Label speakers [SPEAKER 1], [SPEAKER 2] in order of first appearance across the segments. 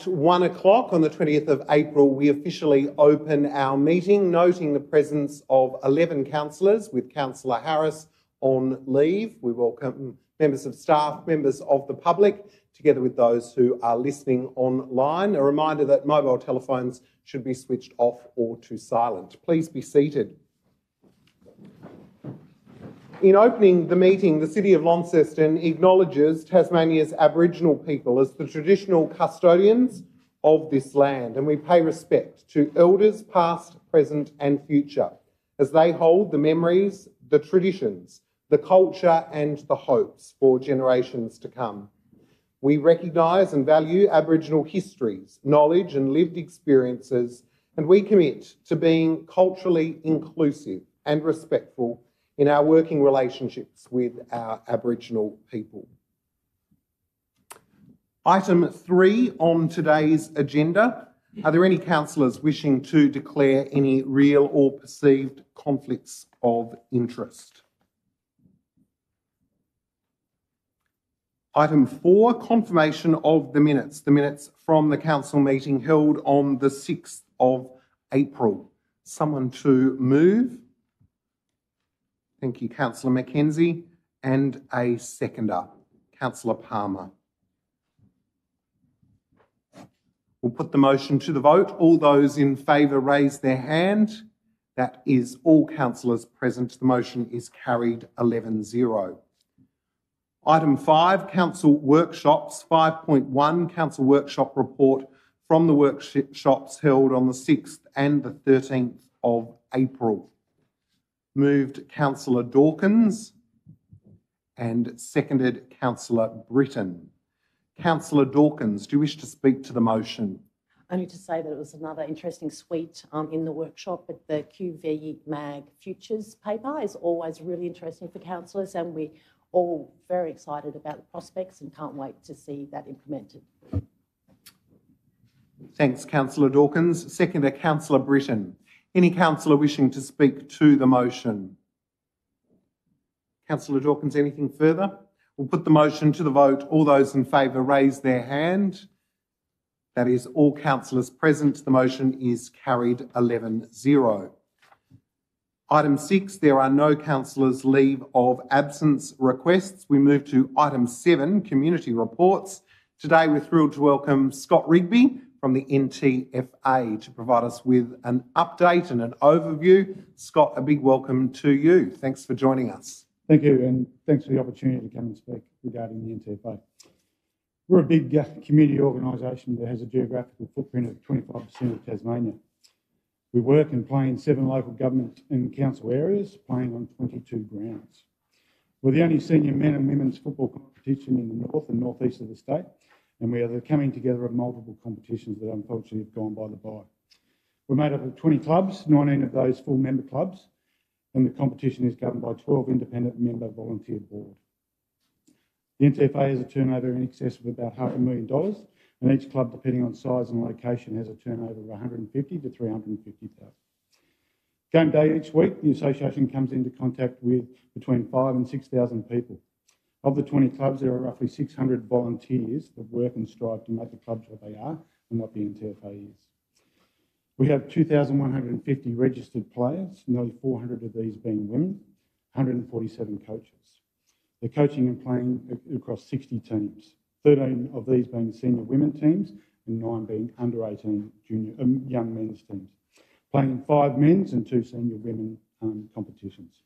[SPEAKER 1] At one o'clock on the 20th of April, we officially open our meeting, noting the presence of 11 councillors, with Councillor Harris on leave. We welcome members of staff, members of the public, together with those who are listening online. A reminder that mobile telephones should be switched off or to silent. Please be seated. In opening the meeting, the City of Launceston acknowledges Tasmania's Aboriginal people as the traditional custodians of this land, and we pay respect to elders past, present, and future as they hold the memories, the traditions, the culture, and the hopes for generations to come. We recognise and value Aboriginal histories, knowledge, and lived experiences, and we commit to being culturally inclusive and respectful in our working relationships with our Aboriginal people. Item three on today's agenda. Are there any councillors wishing to declare any real or perceived conflicts of interest? Item four, confirmation of the minutes. The minutes from the council meeting held on the 6th of April. Someone to move? Thank you, Councillor McKenzie. And a seconder, Councillor Palmer. We'll put the motion to the vote. All those in favour raise their hand. That is all councillors present. The motion is carried 11 0. Item 5, Council Workshops 5.1, Council Workshop Report from the workshops held on the 6th and the 13th of April. Moved Councillor Dawkins and seconded Councillor Britton. Councillor Dawkins, do you wish to speak to the motion?
[SPEAKER 2] Only to say that it was another interesting suite um, in the workshop, but the QV Mag Futures paper is always really interesting for councillors, and we are all very excited about the prospects and can't wait to see that implemented.
[SPEAKER 1] Thanks, Councillor Dawkins. Seconder, Councillor Britton. Any councillor wishing to speak to the motion? Councillor Dawkins, anything further? We'll put the motion to the vote. All those in favour raise their hand. That is all councillors present. The motion is carried 11 0. Item six, there are no councillors' leave of absence requests. We move to item seven, community reports. Today, we're thrilled to welcome Scott Rigby, from the NTFA to provide us with an update and an overview. Scott, a big welcome to you. Thanks for joining us.
[SPEAKER 3] Thank you, and thanks for the opportunity to come and speak regarding the NTFA. We're a big uh, community organisation that has a geographical footprint of 25% of Tasmania. We work and play in seven local government and council areas, playing on 22 grounds. We're the only senior men and women's football competition in the north and northeast of the state, and we are the coming together of multiple competitions that unfortunately have gone by the by. We're made up of 20 clubs, 19 of those full member clubs, and the competition is governed by 12 independent member volunteer board. The NTFA has a turnover in excess of about half a million dollars, and each club, depending on size and location, has a turnover of 150 to 350,000. Game day each week, the association comes into contact with between five and 6,000 people. Of the 20 clubs, there are roughly 600 volunteers that work and strive to make the clubs what they are and what the NTFA is. We have 2,150 registered players, nearly 400 of these being women, 147 coaches. They're coaching and playing across 60 teams, 13 of these being senior women teams and nine being under 18 junior um, young men's teams, playing in five men's and two senior women um, competitions.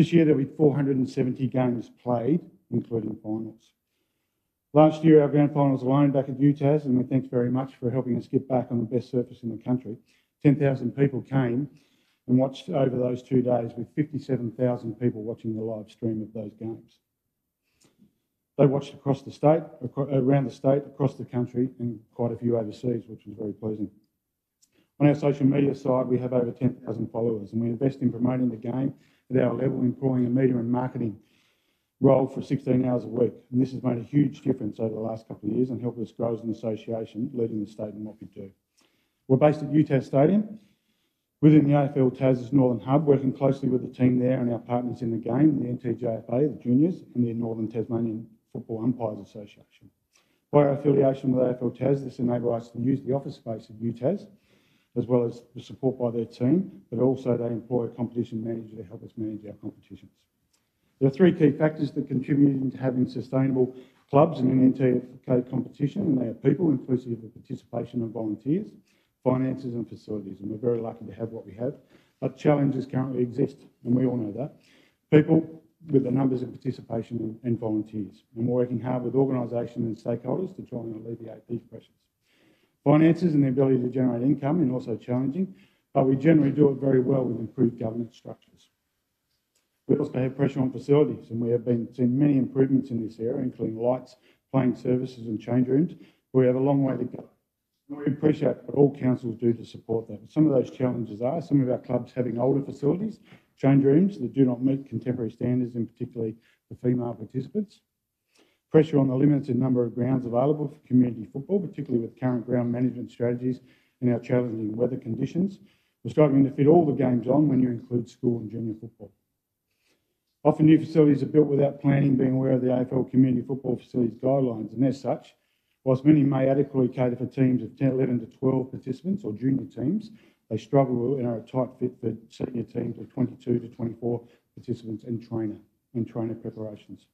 [SPEAKER 3] This year, there will be 470 games played, including finals. Last year, our grand finals alone back at UTAS, and we thanks very much for helping us get back on the best surface in the country. 10,000 people came and watched over those two days, with 57,000 people watching the live stream of those games. They watched across the state, around the state, across the country, and quite a few overseas, which was very pleasing. On our social media side, we have over 10,000 followers, and we invest in promoting the game at our level, employing a media and marketing role for 16 hours a week. And this has made a huge difference over the last couple of years and helped us grow as an association, leading the state in what we do. We're based at UTAS Stadium within the AFL TAS's Northern Hub, working closely with the team there and our partners in the game, the NTJFA, the juniors, and the Northern Tasmanian Football Umpires Association. By our affiliation with AFL TAS, this enables us to use the office space of UTAS, as well as the support by their team, but also they employ a competition manager to help us manage our competitions. There are three key factors that contribute into having sustainable clubs in an NTFA competition, and they are people, inclusive of participation and volunteers, finances and facilities, and we're very lucky to have what we have. But challenges currently exist, and we all know that. People with the numbers of participation and, and volunteers, and we're working hard with organisations and stakeholders to try and alleviate these pressures. Finances and the ability to generate income is also challenging, but we generally do it very well with improved governance structures. We also have pressure on facilities, and we have been seeing many improvements in this area, including lights, playing services and change rooms. We have a long way to go. We appreciate what all councils do to support that. Some of those challenges are some of our clubs having older facilities, change rooms that do not meet contemporary standards, and particularly for female participants. Pressure on the limited number of grounds available for community football, particularly with current ground management strategies and our challenging weather conditions. We're struggling to fit all the games on when you include school and junior football. Often new facilities are built without planning, being aware of the AFL community football facilities guidelines, and as such, whilst many may adequately cater for teams of 10, 11 to 12 participants or junior teams, they struggle and are a tight fit for senior teams of 22 to 24 participants and trainer and trainer preparations.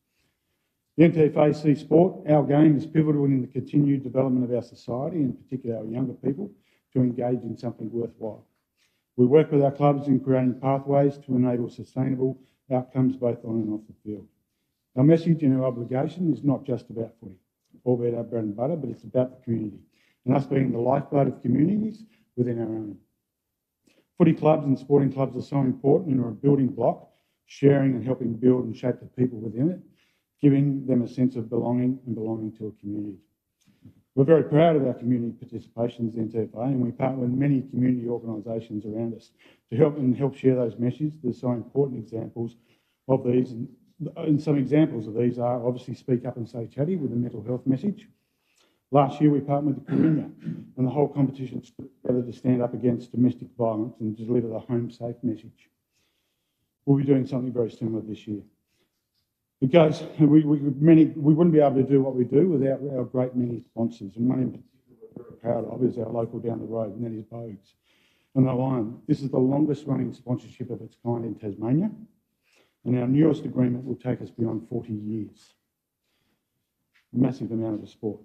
[SPEAKER 3] The NTFA sees sport, our game, is pivotal in the continued development of our society, in particular our younger people, to engage in something worthwhile. We work with our clubs in creating pathways to enable sustainable outcomes both on and off the field. Our message and our obligation is not just about footy, albeit our bread and butter, but it's about the community and us being the lifeblood of communities within our own. Footy clubs and sporting clubs are so important and are a building block, sharing and helping build and shape the people within it, giving them a sense of belonging and belonging to a community. We're very proud of our community participation in TFA and we partner with many community organisations around us to help and help share those messages. There's so important examples of these and, and some examples of these are obviously Speak Up and Stay Chatty with a mental health message. Last year we partnered with the Coringa and the whole competition together to stand up against domestic violence and deliver the home safe message. We'll be doing something very similar this year. Because we, we, many, we wouldn't be able to do what we do without our great many sponsors. And one in particular we're very proud of is our local down the road, and that is Boag's. And the Lion. This is the longest running sponsorship of its kind in Tasmania. And our newest agreement will take us beyond 40 years. Massive amount of the sport.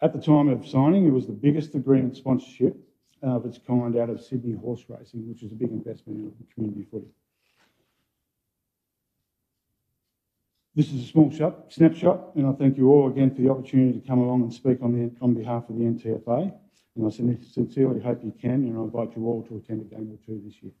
[SPEAKER 3] At the time of signing, it was the biggest agreement sponsorship of its kind out of Sydney horse racing, which is a big investment in community footy. This is a small shot, snapshot, and I thank you all again for the opportunity to come along and speak on, the, on behalf of the NTFA. And I sincerely hope you can, and I invite you all to attend a game or two this year.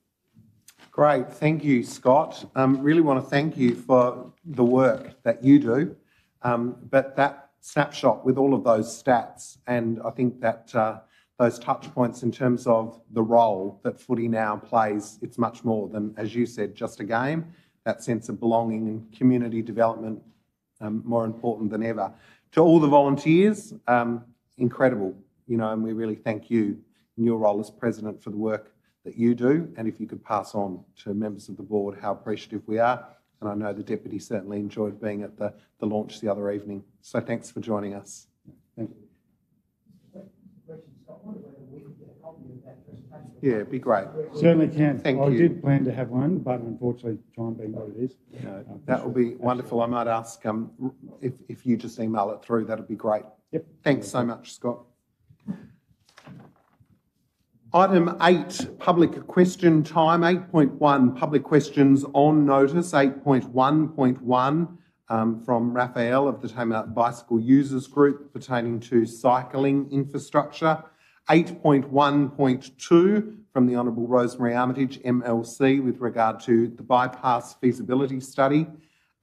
[SPEAKER 1] Great, thank you, Scott. Um, really want to thank you for the work that you do. Um, but that snapshot with all of those stats, and I think that uh, those touch points in terms of the role that footy now plays, it's much more than, as you said, just a game that sense of belonging and community development um, more important than ever. To all the volunteers, um, incredible, you know, and we really thank you in your role as president for the work that you do. And if you could pass on to members of the board how appreciative we are. And I know the deputy certainly enjoyed being at the, the launch the other evening. So thanks for joining us. Thank you. Yeah, it'd be great.
[SPEAKER 3] Certainly can.
[SPEAKER 1] Thank you.
[SPEAKER 3] I
[SPEAKER 1] you.
[SPEAKER 3] did plan to have one, but unfortunately, time being what it is.
[SPEAKER 1] No,
[SPEAKER 3] uh,
[SPEAKER 1] that will be wonderful. I might ask um, if, if you just email it through, that'd be great.
[SPEAKER 3] Yep.
[SPEAKER 1] Thanks so much, Scott. Item eight, public question time. 8.1, public questions on notice. 8.1.1 um, from Raphael of the Tamar Bicycle Users Group pertaining to cycling infrastructure. 8.1.2 from the Honourable Rosemary Armitage, MLC, with regard to the bypass feasibility study.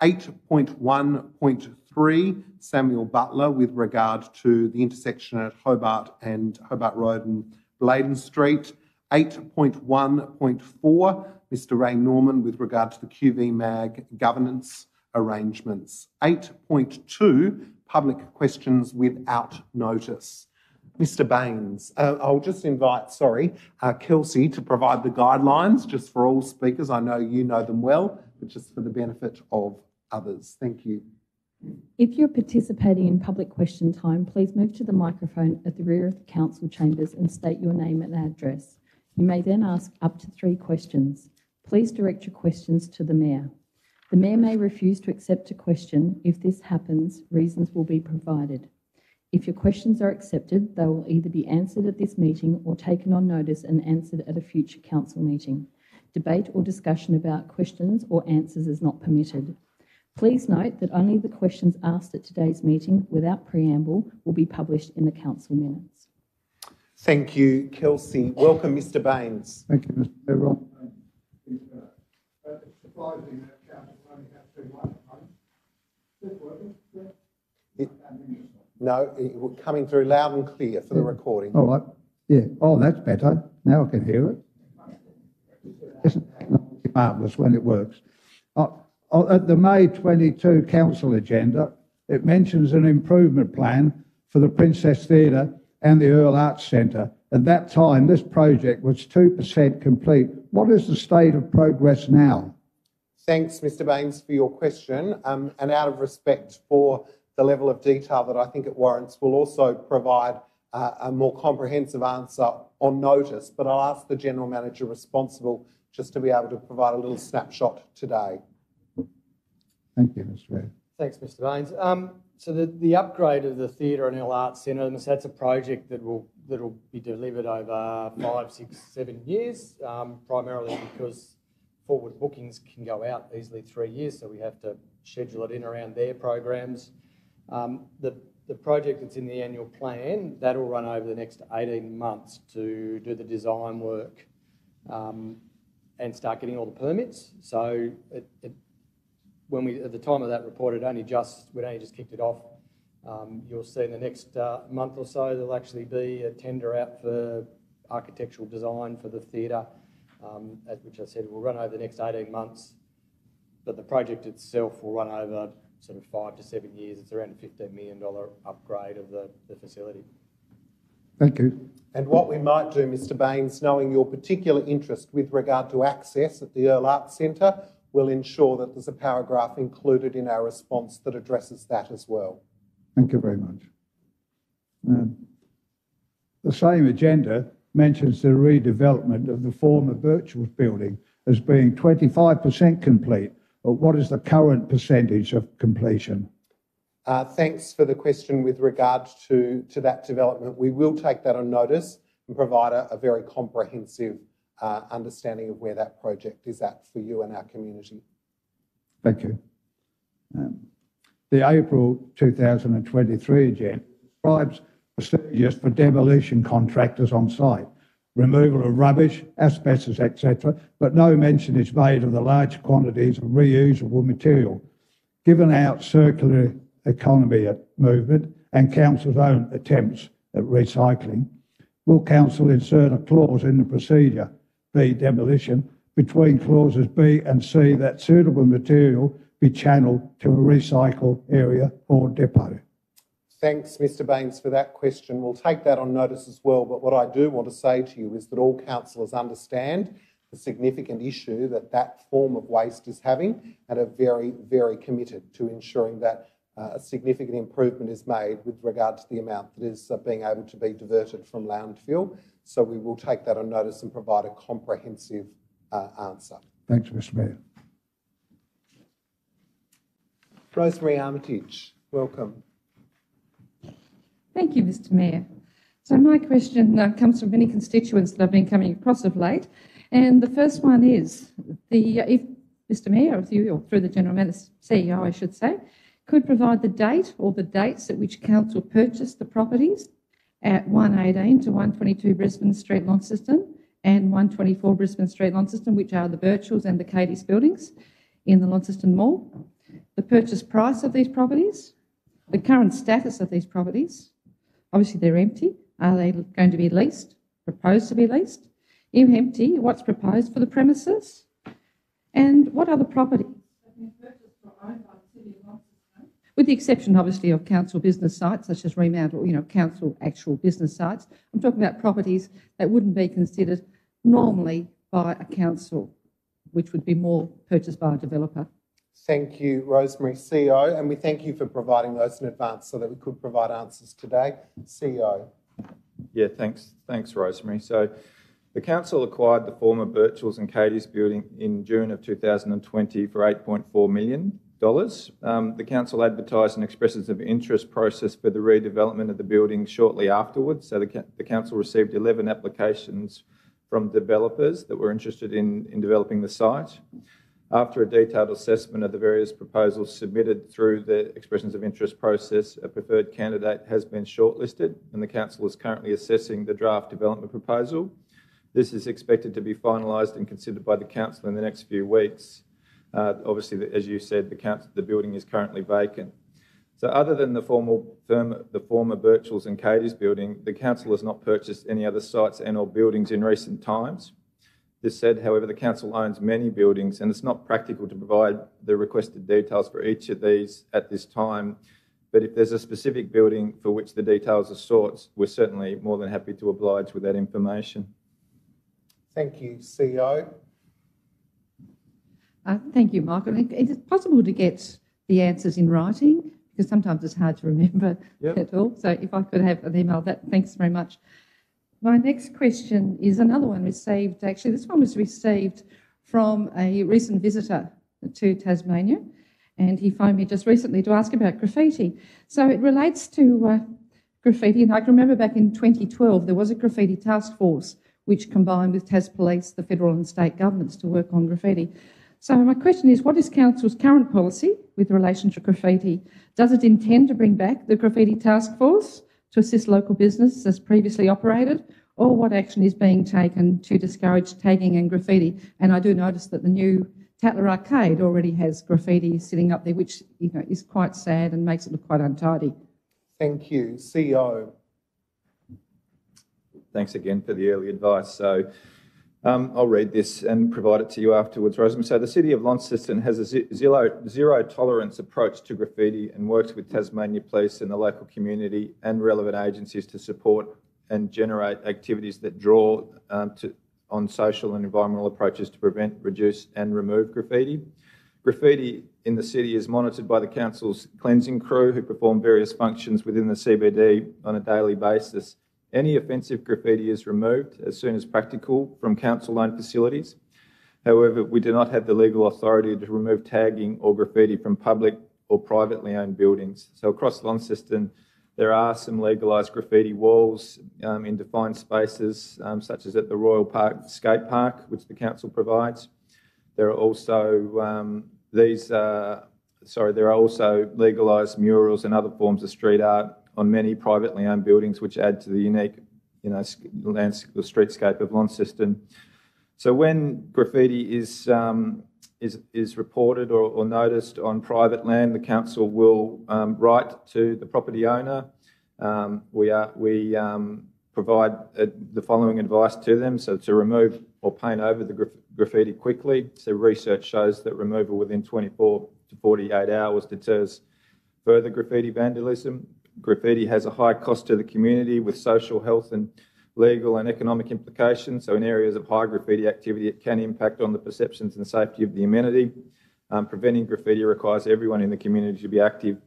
[SPEAKER 1] 8.1.3, Samuel Butler, with regard to the intersection at Hobart and Hobart Road and Bladen Street. 8.1.4, Mr Ray Norman, with regard to the QV MAG governance arrangements. 8.2, public questions without notice. Mr. Baines. Uh, I'll just invite, sorry, uh, Kelsey to provide the guidelines just for all speakers. I know you know them well, but just for the benefit of others. Thank you.
[SPEAKER 4] If you're participating in public question time, please move to the microphone at the rear of the council chambers and state your name and address. You may then ask up to three questions. Please direct your questions to the Mayor. The Mayor may refuse to accept a question. If this happens, reasons will be provided. If your questions are accepted, they will either be answered at this meeting or taken on notice and answered at a future council meeting. Debate or discussion about questions or answers is not permitted. Please note that only the questions asked at today's meeting without preamble will be published in the council minutes.
[SPEAKER 1] Thank you, Kelsey. Welcome, Mr Baines.
[SPEAKER 3] Thank you, Mr Mayor. Rob.
[SPEAKER 1] No, coming through loud and clear for the recording.
[SPEAKER 5] All right, yeah, oh, that's better, now I can hear it. Isn't marvellous when it works? Uh, uh, At the May 22 council agenda, it mentions an improvement plan for the Princess Theatre and the Earl Arts Centre. At that time, this project was 2% complete. What is the state of progress now?
[SPEAKER 1] Thanks, Mr Baines, for your question. Um, and out of respect for the level of detail that I think it warrants, we'll also provide uh, a more comprehensive answer on notice. But I'll ask the General Manager responsible just to be able to provide a little snapshot today.
[SPEAKER 5] Thank you, Mr Mayor.
[SPEAKER 6] Thanks, Mr Baines. Um, so the, the upgrade of the theatre and Earl Arts Centre, and that's a project that will that will be delivered over five, six, seven years, um, primarily because forward bookings can go out easily three years, so we have to schedule it in around their programs. Um, the the project that's in the annual plan that'll run over the next 18 months to do the design work um, and start getting all the permits. So it, it when we, at the time of that report, it only just, we'd only just kicked it off. Um, you'll see in the next uh, month or so, there'll actually be a tender out for architectural design for the theatre, um, which I said will run over the next 18 months. But the project itself will run over sort of five to seven years. It's around a $15 million upgrade of the, the facility.
[SPEAKER 5] Thank you.
[SPEAKER 1] And what we might do, Mr Baines, knowing your particular interest with regard to access at the Earl Arts Centre, we'll ensure that there's a paragraph included in our response that addresses that as well.
[SPEAKER 5] Thank you very much. Um, the same agenda mentions the redevelopment of the former Birchall's building as being 25% complete. But what is the current percentage of completion?
[SPEAKER 1] Uh, thanks for the question with regard to, to that development. We will take that on notice and provide a, a very comprehensive uh, understanding of where that project is at for you and our community.
[SPEAKER 5] Thank you. Um, the April 2023 agenda describes procedures for demolition contractors on site, removal of rubbish, asbestos, etc., but no mention is made of the large quantities of reusable material. Given our circular economy movement and Council's own attempts at recycling, will Council insert a clause in the procedure B demolition between clauses B and C that suitable material be channeled to a recycle area or depot.
[SPEAKER 1] Thanks, Mr Baines, for that question. We'll take that on notice as well. But what I do want to say to you is that all councillors understand the significant issue that that form of waste is having and are very, very committed to ensuring that uh, a significant improvement is made with regard to the amount that is uh, being able to be diverted from landfill. So we will take that on notice and provide a comprehensive uh, answer.
[SPEAKER 5] Thanks, Mr Mayor.
[SPEAKER 1] Rosemary Armitage, welcome.
[SPEAKER 7] Thank you, Mr Mayor. So my question uh, comes from many constituents that I've been coming across of late. And the first one is, the, uh, if Mr Mayor, or you, or through the General Manager, CEO I should say, could provide the date or the dates at which Council purchased the properties at 118 to 122 Brisbane Street, Launceston, and 124 Brisbane Street, Launceston, which are the Birchalls and the Katie's buildings in the Launceston Mall. The purchase price of these properties, the current status of these properties, obviously they're empty. Are they going to be leased, proposed to be leased? If empty, what's proposed for the premises? And what other properties have been purchased or owned by the City? With the exception, obviously, of council business sites such as Remount or, you know, council actual business sites. I'm talking about properties that wouldn't be considered normally by a council, which would be more purchased by a developer.
[SPEAKER 1] Thank you, Rosemary, CEO, and we thank you for providing those in advance so that we could provide answers today. CEO.
[SPEAKER 8] Yeah, thanks, thanks, Rosemary. So the council acquired the former Birchalls and Katie's building in June of 2020 for $8.4 million. Um, the council advertised an expressions of interest process for the redevelopment of the building shortly afterwards. So the, the council received 11 applications from developers that were interested in, in developing the site. After a detailed assessment of the various proposals submitted through the expressions of interest process, a preferred candidate has been shortlisted and the council is currently assessing the draft development proposal. This is expected to be finalised and considered by the council in the next few weeks. Uh, obviously, as you said, the, council, the building is currently vacant. So, other than the, formal the former Birchalls and Katie's building, the council has not purchased any other sites and/or buildings in recent times. This said, however, the council owns many buildings, and it's not practical to provide the requested details for each of these at this time. But if there's a specific building for which the details are sought, we're certainly more than happy to oblige with that information.
[SPEAKER 1] Thank you, CEO.
[SPEAKER 7] Uh, thank you, Michael. Is it possible to get the answers in writing? Because sometimes it's hard to remember
[SPEAKER 8] Yep.
[SPEAKER 7] it all. So if I could have an email, that thanks very much. My next question is another one received. Actually, this one was received from a recent visitor to Tasmania, and he phoned me just recently to ask about graffiti. So it relates to uh, graffiti, and I can remember back in 2012 there was a graffiti task force which combined with Tas Police, the federal and state governments, to work on graffiti. So my question is, what is Council's current policy with relation to graffiti? Does it intend to bring back the graffiti task force to assist local business as previously operated? Or what action is being taken to discourage tagging and graffiti? And I do notice that the new Tatler Arcade already has graffiti sitting up there, which you know is quite sad and makes it look quite untidy.
[SPEAKER 1] Thank you, CEO.
[SPEAKER 8] Thanks again for the early advice. So um, I'll read this and provide it to you afterwards, Rosemary. So the City of Launceston has a ze- zero, zero tolerance approach to graffiti and works with Tasmania Police and the local community and relevant agencies to support and generate activities that draw um, to, on social and environmental approaches to prevent, reduce and remove graffiti. Graffiti in the city is monitored by the council's cleansing crew who perform various functions within the CBD on a daily basis. Any offensive graffiti is removed as soon as practical from council-owned facilities. However, we do not have the legal authority to remove tagging or graffiti from public or privately owned buildings. So across Launceston, there are some legalised graffiti walls um, in defined spaces, um, such as at the Royal Park Skate Park, which the council provides. There are also um, these, uh, sorry, there are also legalised murals and other forms of street art on many privately owned buildings, which add to the unique, you know, landscape, the streetscape of Launceston. So when graffiti is um, is is reported or, or, noticed on private land, the council will um, write to the property owner. Um, we are we um, provide uh, the following advice to them: so to remove or paint over the graf- graffiti quickly. So research shows that removal within 24 to 48 hours deters further graffiti vandalism. Graffiti has a high cost to the community with social health and legal and economic implications. So, in areas of high graffiti activity, it can impact on the perceptions and safety of the amenity. Um, preventing graffiti requires everyone in the community to be active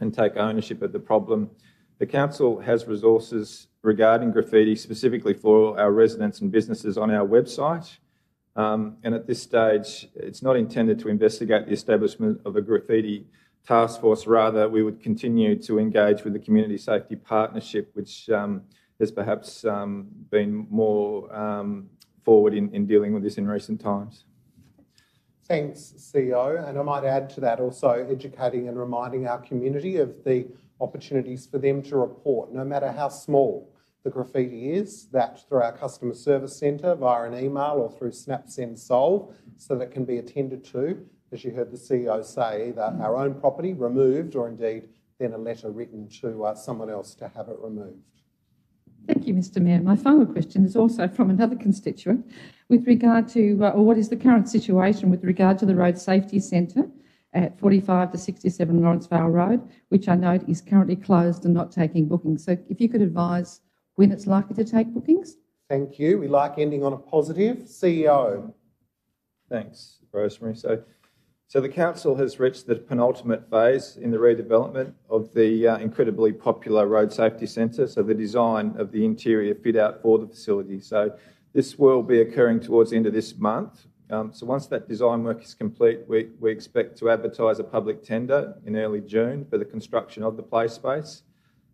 [SPEAKER 8] and take ownership of the problem. The council has resources regarding graffiti specifically for our residents and businesses on our website. Um, and at this stage, it's not intended to investigate the establishment of a graffiti task force. Rather, we would continue to engage with the Community Safety Partnership, which um, has perhaps um, been more um, forward in, in dealing with this in recent times.
[SPEAKER 1] Thanks, CEO. And I might add to that also educating and reminding our community of the opportunities for them to report, no matter how small the graffiti is, that through our customer service centre via an email or through Snap Send Solve, so that it can be attended to, as you heard the CEO say, either our own property removed or indeed then a letter written to uh, someone else to have it removed.
[SPEAKER 7] Thank you, Mr Mayor. My final question is also from another constituent with regard to, uh, or what is the current situation with regard to the Road Safety Centre at 45 to 67 Lawrencevale Road, which I note is currently closed and not taking bookings. So if you could advise when it's likely to take bookings?
[SPEAKER 1] Thank you. We like ending on a positive. CEO.
[SPEAKER 8] Thanks, Rosemary. So So the council has reached the penultimate phase in the redevelopment of the uh, incredibly popular road safety centre, so the design of the interior fit out for the facility. So this will be occurring towards the end of this month. Um, so once that design work is complete, we, we expect to advertise a public tender in early June for the construction of the play space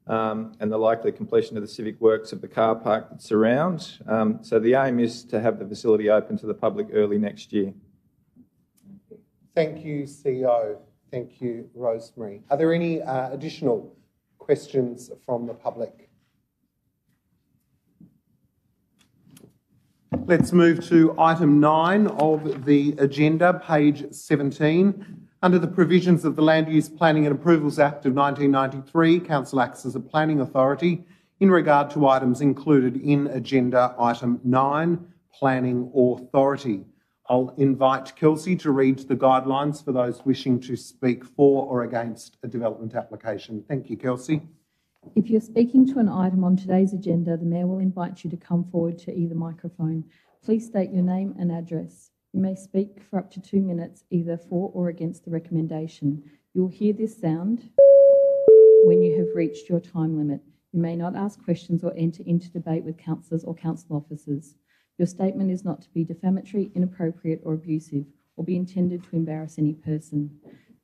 [SPEAKER 8] um, and the likely completion of the civic works of the car park that surround. Um, so the aim is to have the facility open to the public early next year.
[SPEAKER 1] Thank you, CEO. Thank you, Rosemary. Are there any uh, additional questions from the public? Let's move to item nine of the agenda, page 17. Under the provisions of the Land Use Planning and Approvals Act of 1993, Council acts as a planning authority in regard to items included in agenda item nine, planning authority. I'll invite Kelsey to read the guidelines for those wishing to speak for or against a development application. Thank you, Kelsey.
[SPEAKER 4] If you're speaking to an item on today's agenda, the Mayor will invite you to come forward to either microphone. Please state your name and address. You may speak for up to two minutes, either for or against the recommendation. You will hear this sound when you have reached your time limit. You may not ask questions or enter into debate with councillors or council officers. Your statement is not to be defamatory, inappropriate, or abusive, or be intended to embarrass any person.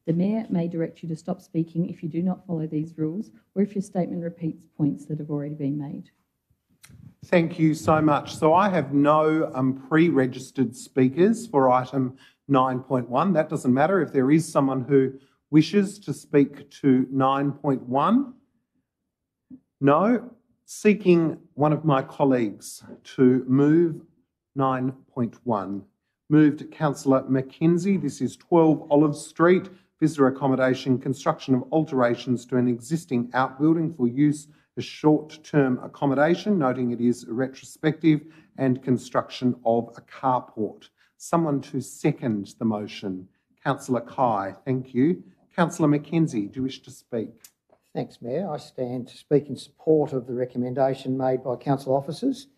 [SPEAKER 4] The Mayor may direct you to stop speaking if you do not follow these rules or if your statement repeats points that have already been made.
[SPEAKER 1] Thank you so much. So I have no um, pre-registered speakers for item 9.1. That doesn't matter if there is someone who wishes to speak to 9.1. No. Seeking one of my colleagues to move 9.1. Moved Councillor McKenzie. This is 12 Olive Street, visitor accommodation, construction of alterations to an existing outbuilding for use as short-term accommodation, noting it is retrospective, and construction of a carport. Someone to second the motion. Councillor Cai, thank you. Councillor McKenzie, do you wish to speak?
[SPEAKER 9] Thanks, Mayor. I stand to speak in support of the recommendation made by council officers.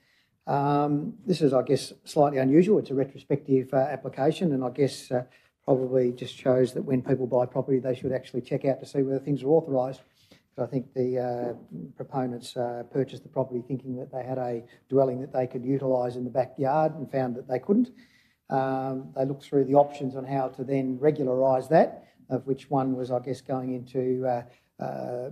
[SPEAKER 9] Um, this is, I guess, slightly unusual. It's a retrospective uh, application, and I guess uh, probably just shows that when people buy property, they should actually check out to see whether things are authorised. Because I think the uh, proponents uh, purchased the property thinking that they had a dwelling that they could utilise in the backyard and found that they couldn't. Um, they looked through the options on how to then regularise that, of which one was, I guess, going into uh, uh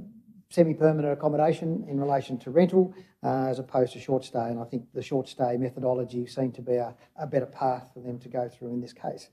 [SPEAKER 9] semi-permanent accommodation in relation to rental uh, as opposed to short stay. And I think the short stay methodology seemed to be a, a better path for them to go through in this case.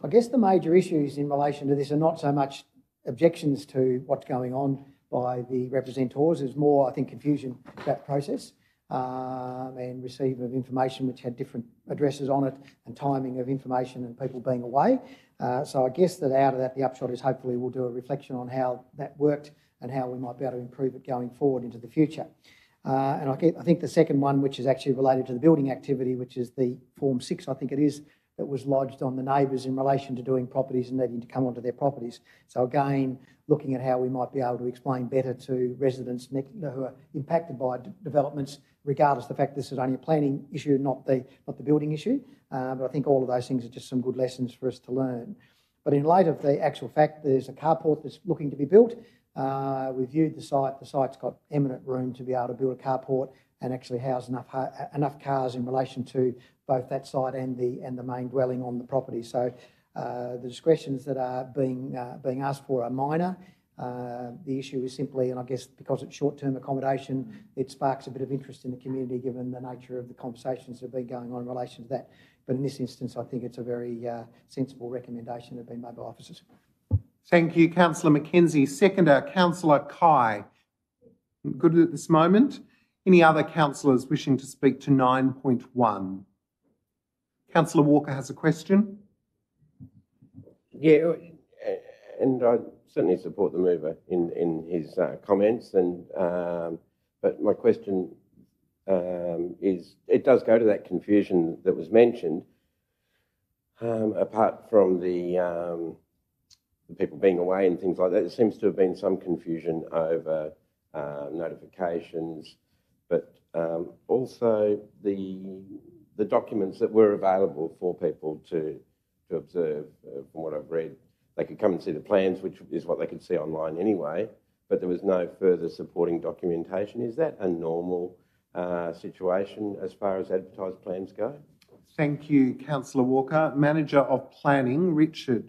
[SPEAKER 9] I guess the major issues in relation to this are not so much objections to what's going on by the representors. There's more, I think, confusion about process um, and receive of information which had different addresses on it and timing of information and people being away. Uh, so I guess that out of that, the upshot is hopefully we'll do a reflection on how that worked and how we might be able to improve it going forward into the future. Uh, and I, I think the second one, which is actually related to the building activity, which is the Form 6, I think it is, that was lodged on the neighbours in relation to doing properties and needing to come onto their properties. So again, looking at how we might be able to explain better to residents who are impacted by developments, regardless of the fact this is only a planning issue, not the, not the building issue. Uh, but I think all of those things are just some good lessons for us to learn. But in light of the actual fact, there's a carport that's looking to be built. Uh, we viewed the site. The site's got eminent room to be able to build a carport and actually house enough enough cars in relation to both that site and the and the main dwelling on the property. So uh, the discretions that are being, uh, being asked for are minor. Uh, the issue is simply, and I guess because it's short-term accommodation, it sparks a bit of interest in the community given the nature of the conversations that have been going on in relation to that. But in this instance, I think it's a very uh, sensible recommendation that has been made by officers.
[SPEAKER 1] Thank you, Councillor McKenzie. Seconder, Councillor Cai. Good at this moment. Any other councillors wishing to speak to 9.1? Councillor Walker has a question.
[SPEAKER 10] Yeah, and I certainly support the mover in in his uh, comments. And um, but my question um, is, it does go to that confusion that was mentioned. Um, apart from the, um, the, people being away and things like that, there seems to have been some confusion over uh, notifications, but um, also the the documents that were available for people to to observe, uh, from what I've read. They could come and see the plans, which is what they could see online anyway, but there was no further supporting documentation. Is that a normal uh, situation as far as advertised plans go?
[SPEAKER 1] Thank you, councillor Walker. Manager of Planning, Richard.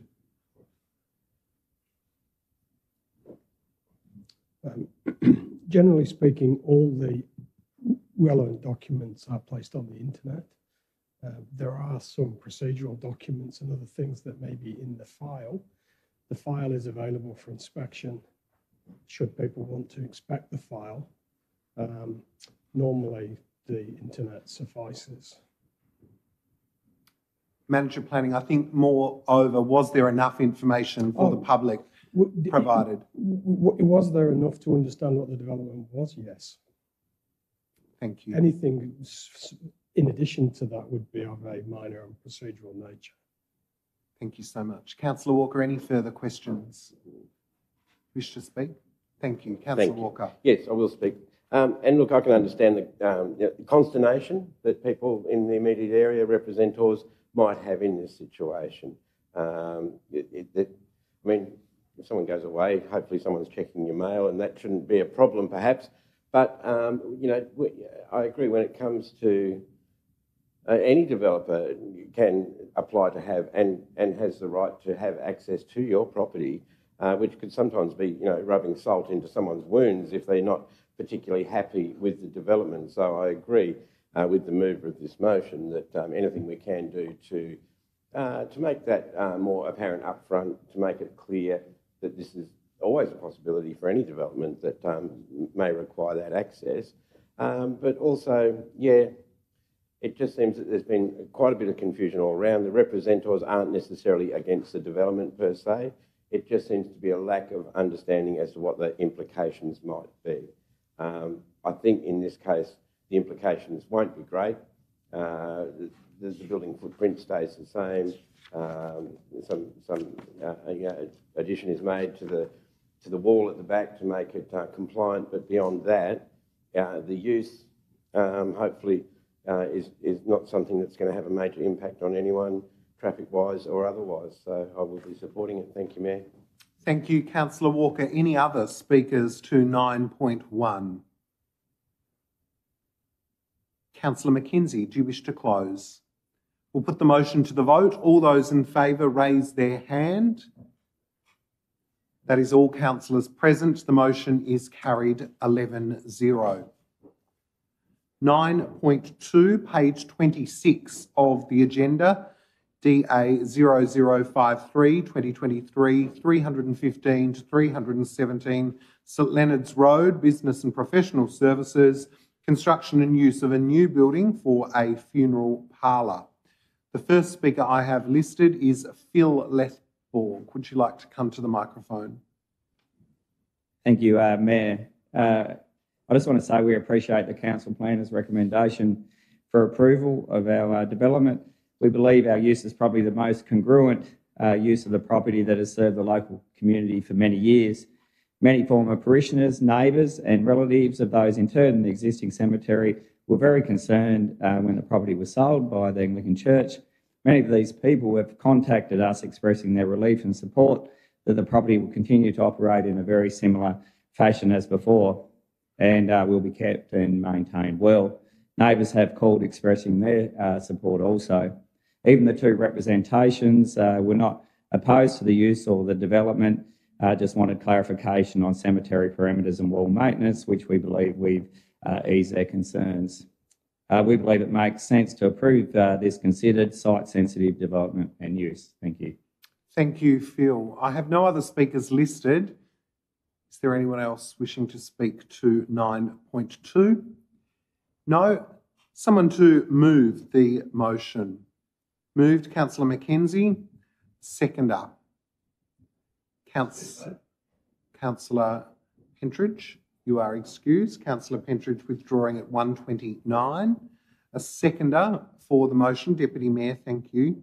[SPEAKER 11] Um, generally speaking, all the relevant documents are placed on the internet. Uh, there are some procedural documents and other things that may be in the file. The file is available for inspection should people want to inspect the file. Um, normally, the internet suffices.
[SPEAKER 1] Manager Planning, I think moreover, was there enough information for the
[SPEAKER 11] Oh.
[SPEAKER 1] public
[SPEAKER 11] W- d-
[SPEAKER 1] provided?
[SPEAKER 11] w- w- Was there enough to understand what the development was? Yes.
[SPEAKER 1] Thank you.
[SPEAKER 11] Anything s- s- in addition to that would be of a minor and procedural nature.
[SPEAKER 1] Thank you so much. Councillor Walker, any further questions? Wish to speak? Thank you. Councillor
[SPEAKER 10] Thank you.
[SPEAKER 1] Walker.
[SPEAKER 10] Yes, I will speak. Um, and look, I can understand the, um, the consternation that people in the immediate area, representatives, might have in this situation. Um, it, it, it- I mean, if someone goes away, hopefully someone's checking your mail, and that shouldn't be a problem, perhaps. But um, you know, I agree when it comes to uh, any developer can apply to have and, and has the right to have access to your property, uh, which could sometimes be, you know, rubbing salt into someone's wounds if they're not particularly happy with the development. So I agree uh, with the mover of this motion that um, anything we can do to uh, to make that uh, more apparent upfront, to make it clear that this is always a possibility for any development that um, may require that access. Um, but also, yeah, it just seems that there's been quite a bit of confusion all around. The representatives aren't necessarily against the development per se. It just seems to be a lack of understanding as to what the implications might be. Um, I think in this case, the implications won't be great. Uh, the, the building footprint stays the same. Um, some some uh, addition is made to the to the wall at the back to make it uh, compliant, but beyond that, uh, the use um, hopefully is, is not something that's going to have a major impact on anyone, traffic wise or otherwise. So I will be supporting it. Thank you, Mayor.
[SPEAKER 1] Thank you, councillor Walker. Any other speakers to 9.1? Councillor McKenzie, do you wish to close? We'll put the motion to the vote. All those in favour raise their hand. That is all councillors present. The motion is carried 11 0. 9.2, page 26 of the agenda, DA 0053 2023 315 to 317 St Leonard's Road, Business and Professional Services, construction and use of a new building for a funeral parlour. The first speaker I have listed is Phil Lethborg. Would you like to come to the microphone?
[SPEAKER 12] Thank you, uh, Mayor. Uh, I just want to say we appreciate the council planner's recommendation for approval of our uh, development. We believe our use is probably the most congruent uh, use of the property that has served the local community for many years. Many former parishioners, neighbours, and relatives of those interred in the existing cemetery were very concerned uh, when the property was sold by the Anglican Church. Many of these people have contacted us expressing their relief and support that the property will continue to operate in a very similar fashion as before and uh, will be kept and maintained well. Neighbours have called expressing their uh, support also. Even the two representations uh, were not opposed to the use or the development, uh, just wanted clarification on cemetery perimeters and wall maintenance, which we believe we've uh, eased their concerns. Uh, we believe it makes sense to approve uh, this considered site-sensitive development and use. Thank you.
[SPEAKER 1] Thank you, Phil. I have no other speakers listed. Is there anyone else wishing to speak to 9.2? No. Someone to move the motion. Moved, Councillor McKenzie. Seconder. Council, Councillor Pentland, you are excused. Councillor Pentland withdrawing at 129. A seconder for the motion, Deputy Mayor, thank you.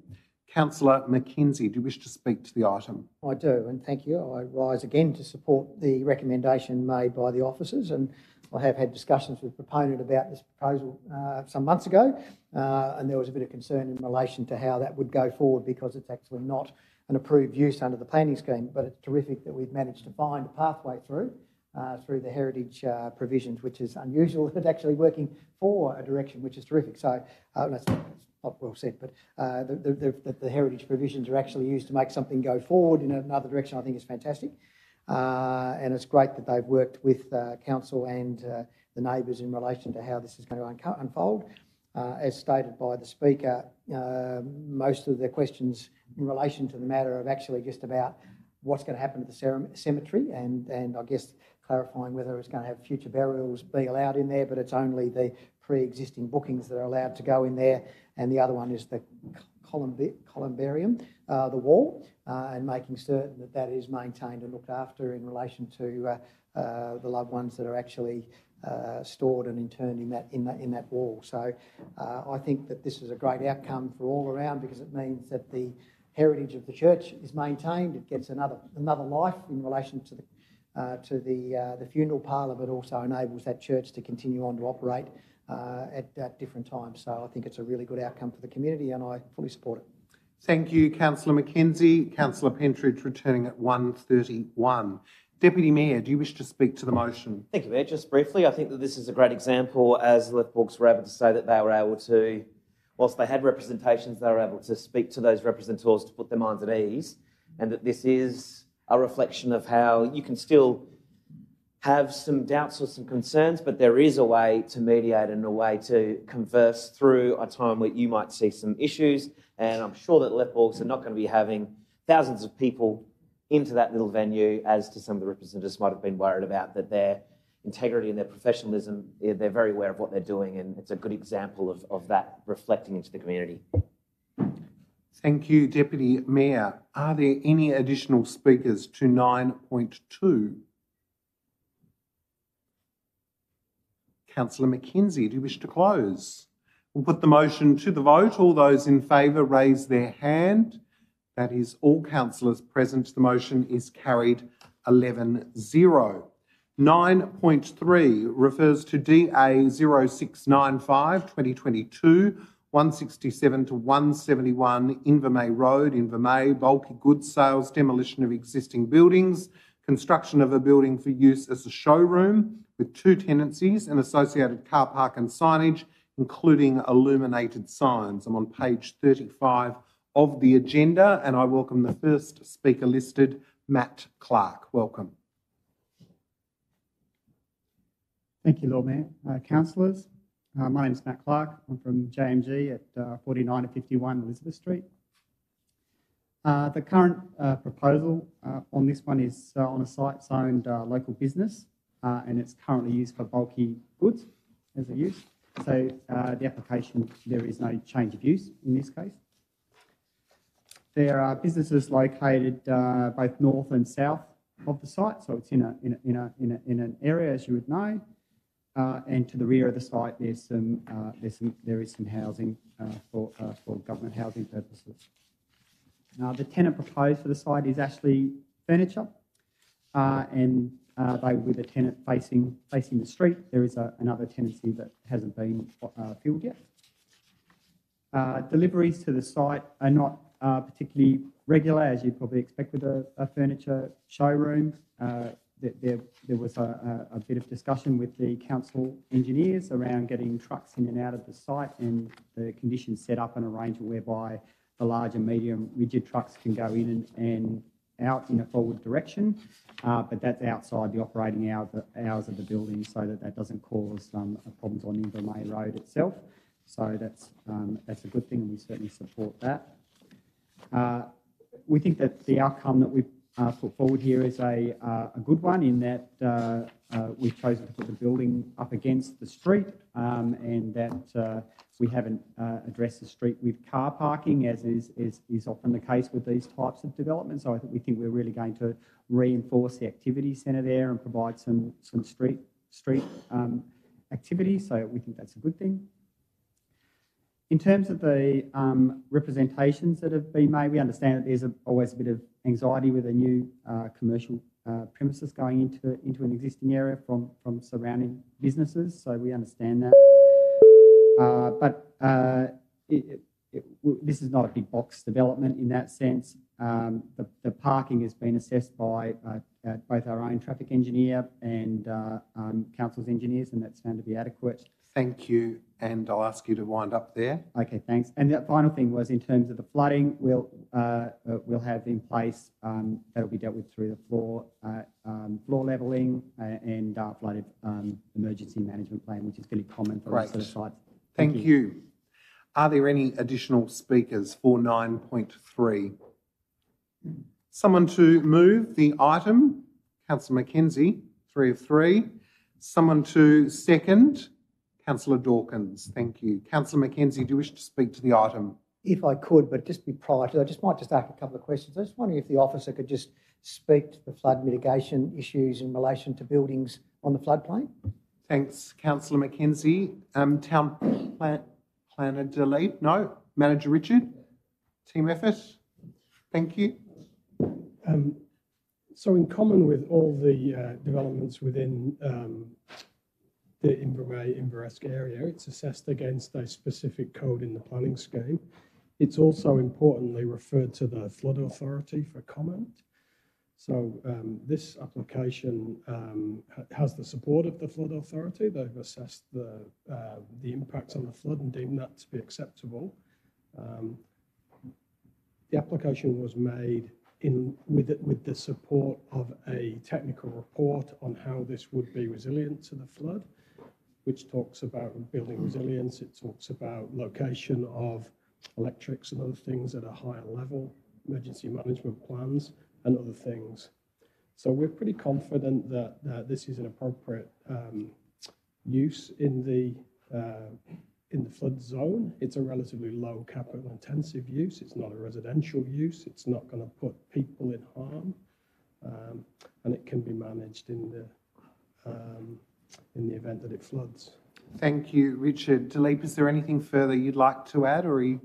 [SPEAKER 1] Councillor McKenzie, do you wish to speak to the item?
[SPEAKER 9] I do, and thank you. I rise again to support the recommendation made by the officers and I have had discussions with the proponent about this proposal uh, some months ago, uh, and there was a bit of concern in relation to how that would go forward because it's actually not an approved use under the planning scheme. But it's terrific that we've managed to find a pathway through uh, through the heritage uh, provisions, which is unusual. but actually working for a direction, which is terrific. So uh, that's not, well said, but uh, the, the, the, the, heritage provisions are actually used to make something go forward in another direction. I think is fantastic. Uh, and it's great that they've worked with council and the neighbours in relation to how this is going to unfold. As stated by the speaker, most of the questions in relation to the matter are actually just about what's going to happen to the cemetery and, and I guess clarifying whether it's going to have future burials be allowed in there, but it's only the pre-existing bookings that are allowed to go in there. And the other one is the columbarium, uh, the wall, uh, and making certain that that is maintained and looked after in relation to uh, uh the loved ones that are actually uh, stored and interned in that in that in that wall. So uh, I think that this is a great outcome for all around because it means that the heritage of the church is maintained. It gets another another life in relation to the uh, to the uh, the funeral parlour, but also enables that church to continue on to operate uh, at, at different times. So I think it's a really good outcome for the community, and I fully support it.
[SPEAKER 1] Thank you, Councillor McKenzie. Councillor Pentland returning at 1.31. Deputy Mayor, do you wish to speak to the motion?
[SPEAKER 13] Thank you, Mayor. Just briefly, I think that this is a great example as Lethborgs were able to say that they were able to, whilst they had representations, they were able to speak to those representatives to put their minds at ease, and that this is a reflection of how you can still have some doubts or some concerns, but there is a way to mediate and a way to converse through a time where you might see some issues. And I'm sure that Left are not going to be having thousands of people into that little venue, as to some of the representatives might have been worried about, that their integrity and their professionalism, they're very aware of what they're doing, and it's a good example of, of that reflecting into the community.
[SPEAKER 1] Thank you, Deputy Mayor. Are there any additional speakers to 9.2? Councillor McKenzie, do you wish to close? We'll put the motion to the vote. All those in favour raise their hand. That is all councillors present. The motion is carried 11 0. 9.3 refers to DA 0695 2022 167 to 171 Invermay Road, Invermay, bulky goods sales, demolition of existing buildings, construction of a building for use as a showroom with two tenancies and associated car park and signage, including illuminated signs. I'm on page 35 of the agenda and I welcome the first speaker listed, Matt Clark. Welcome.
[SPEAKER 14] Thank you, Lord Mayor. Uh, councillors, uh, my name is Matt Clark. I'm from JMG at uh, 49 to 51 Elizabeth Street. Uh, the current uh, proposal uh, on this one is uh, on a site zoned local business and it's currently used for bulky goods as a use. So the application, there is no change of use in this case. There are businesses located both north and south of the site, so it's in, a, in, a, in, a, in, a, in an area, as you would know. Uh, and to the rear of the site, there's some, uh, there's some, there is some housing uh, for, uh, for government housing purposes. The tenant proposed for the site is Ashley Furniture, uh, and uh, they with a tenant facing facing the street. There is a, another tenancy that hasn't been filled yet. deliveries to the site are not particularly regular, as you'd probably expect with a, a furniture showroom there, there was a, a, bit of discussion with the council engineers around getting trucks in and out of the site and the conditions set up an arrangement whereby the large and medium rigid trucks can go in and, and out in a forward direction, uh, but that's outside the operating hours, hours of the building so that that doesn't cause um, problems on Invermay Road itself. So that's, um, that's a good thing and we certainly support that. Uh, we think that the outcome that we've put forward here is a, uh, a good one in that uh, uh, we've chosen to put the building up against the street um, and that uh, we haven't uh, addressed the street with car parking as is, is, is often the case with these types of developments. So I think we think we're really going to reinforce the activity centre there and provide some, some street, street um, activity. So we think that's a good thing. In terms of the um, representations that have been made, we understand that there's a, always a bit of anxiety with a new uh, commercial uh, premises going into, into an existing area from, from surrounding businesses, so we understand that. Uh, but uh, it, it, it, this is not a big box development in that sense. Um, the, the, parking has been assessed by uh, uh, both our own traffic engineer and um, council's engineers, and that's found to be adequate.
[SPEAKER 1] Thank you, and I'll ask you to wind up there.
[SPEAKER 14] Okay, thanks. And the final thing was in terms of the flooding, we'll uh, uh, we'll have in place um, that'll be dealt with through the floor uh, um, floor levelling and flood um, emergency management plan, which is fairly common for
[SPEAKER 1] Great.
[SPEAKER 14] those sort of sites.
[SPEAKER 1] Thank, Thank you. you. Are there any additional speakers for 9.3? Someone to move the item? Councillor McKenzie, three of three. Someone to second? Councillor Dawkins, thank you. Councillor McKenzie, do you wish to speak to the item?
[SPEAKER 9] If I could, but just be prior to, that, I just might just ask a couple of questions. I just wondering if the officer could just speak to the flood mitigation issues in relation to buildings on the floodplain.
[SPEAKER 1] Thanks, Councillor McKenzie. Um, Town plan, Planner Dilip? No. Manager Richard? Team effort? Thank you.
[SPEAKER 11] Um, so in common with all the uh, developments within um, the Invermay Inveresk area, it's assessed against a specific code in the planning scheme. It's also importantly referred to the flood authority for comment. So um, this application um, has the support of the flood authority. They've assessed the uh, the impacts on the flood and deemed that to be acceptable. Um, the application was made in with the, with the support of a technical report on how this would be resilient to the flood which talks about building resilience. It talks about location of electrics and other things at a higher level, emergency management plans, and other things. So we're pretty confident that, that this is an appropriate um, use in the uh, in the flood zone. It's a relatively low capital intensive use. It's not a residential use. It's not going to put people in harm, um, and it can be managed in the um, in the event that it floods.
[SPEAKER 1] Thank you, Richard. Dilip, is there anything further you'd like to add, or are you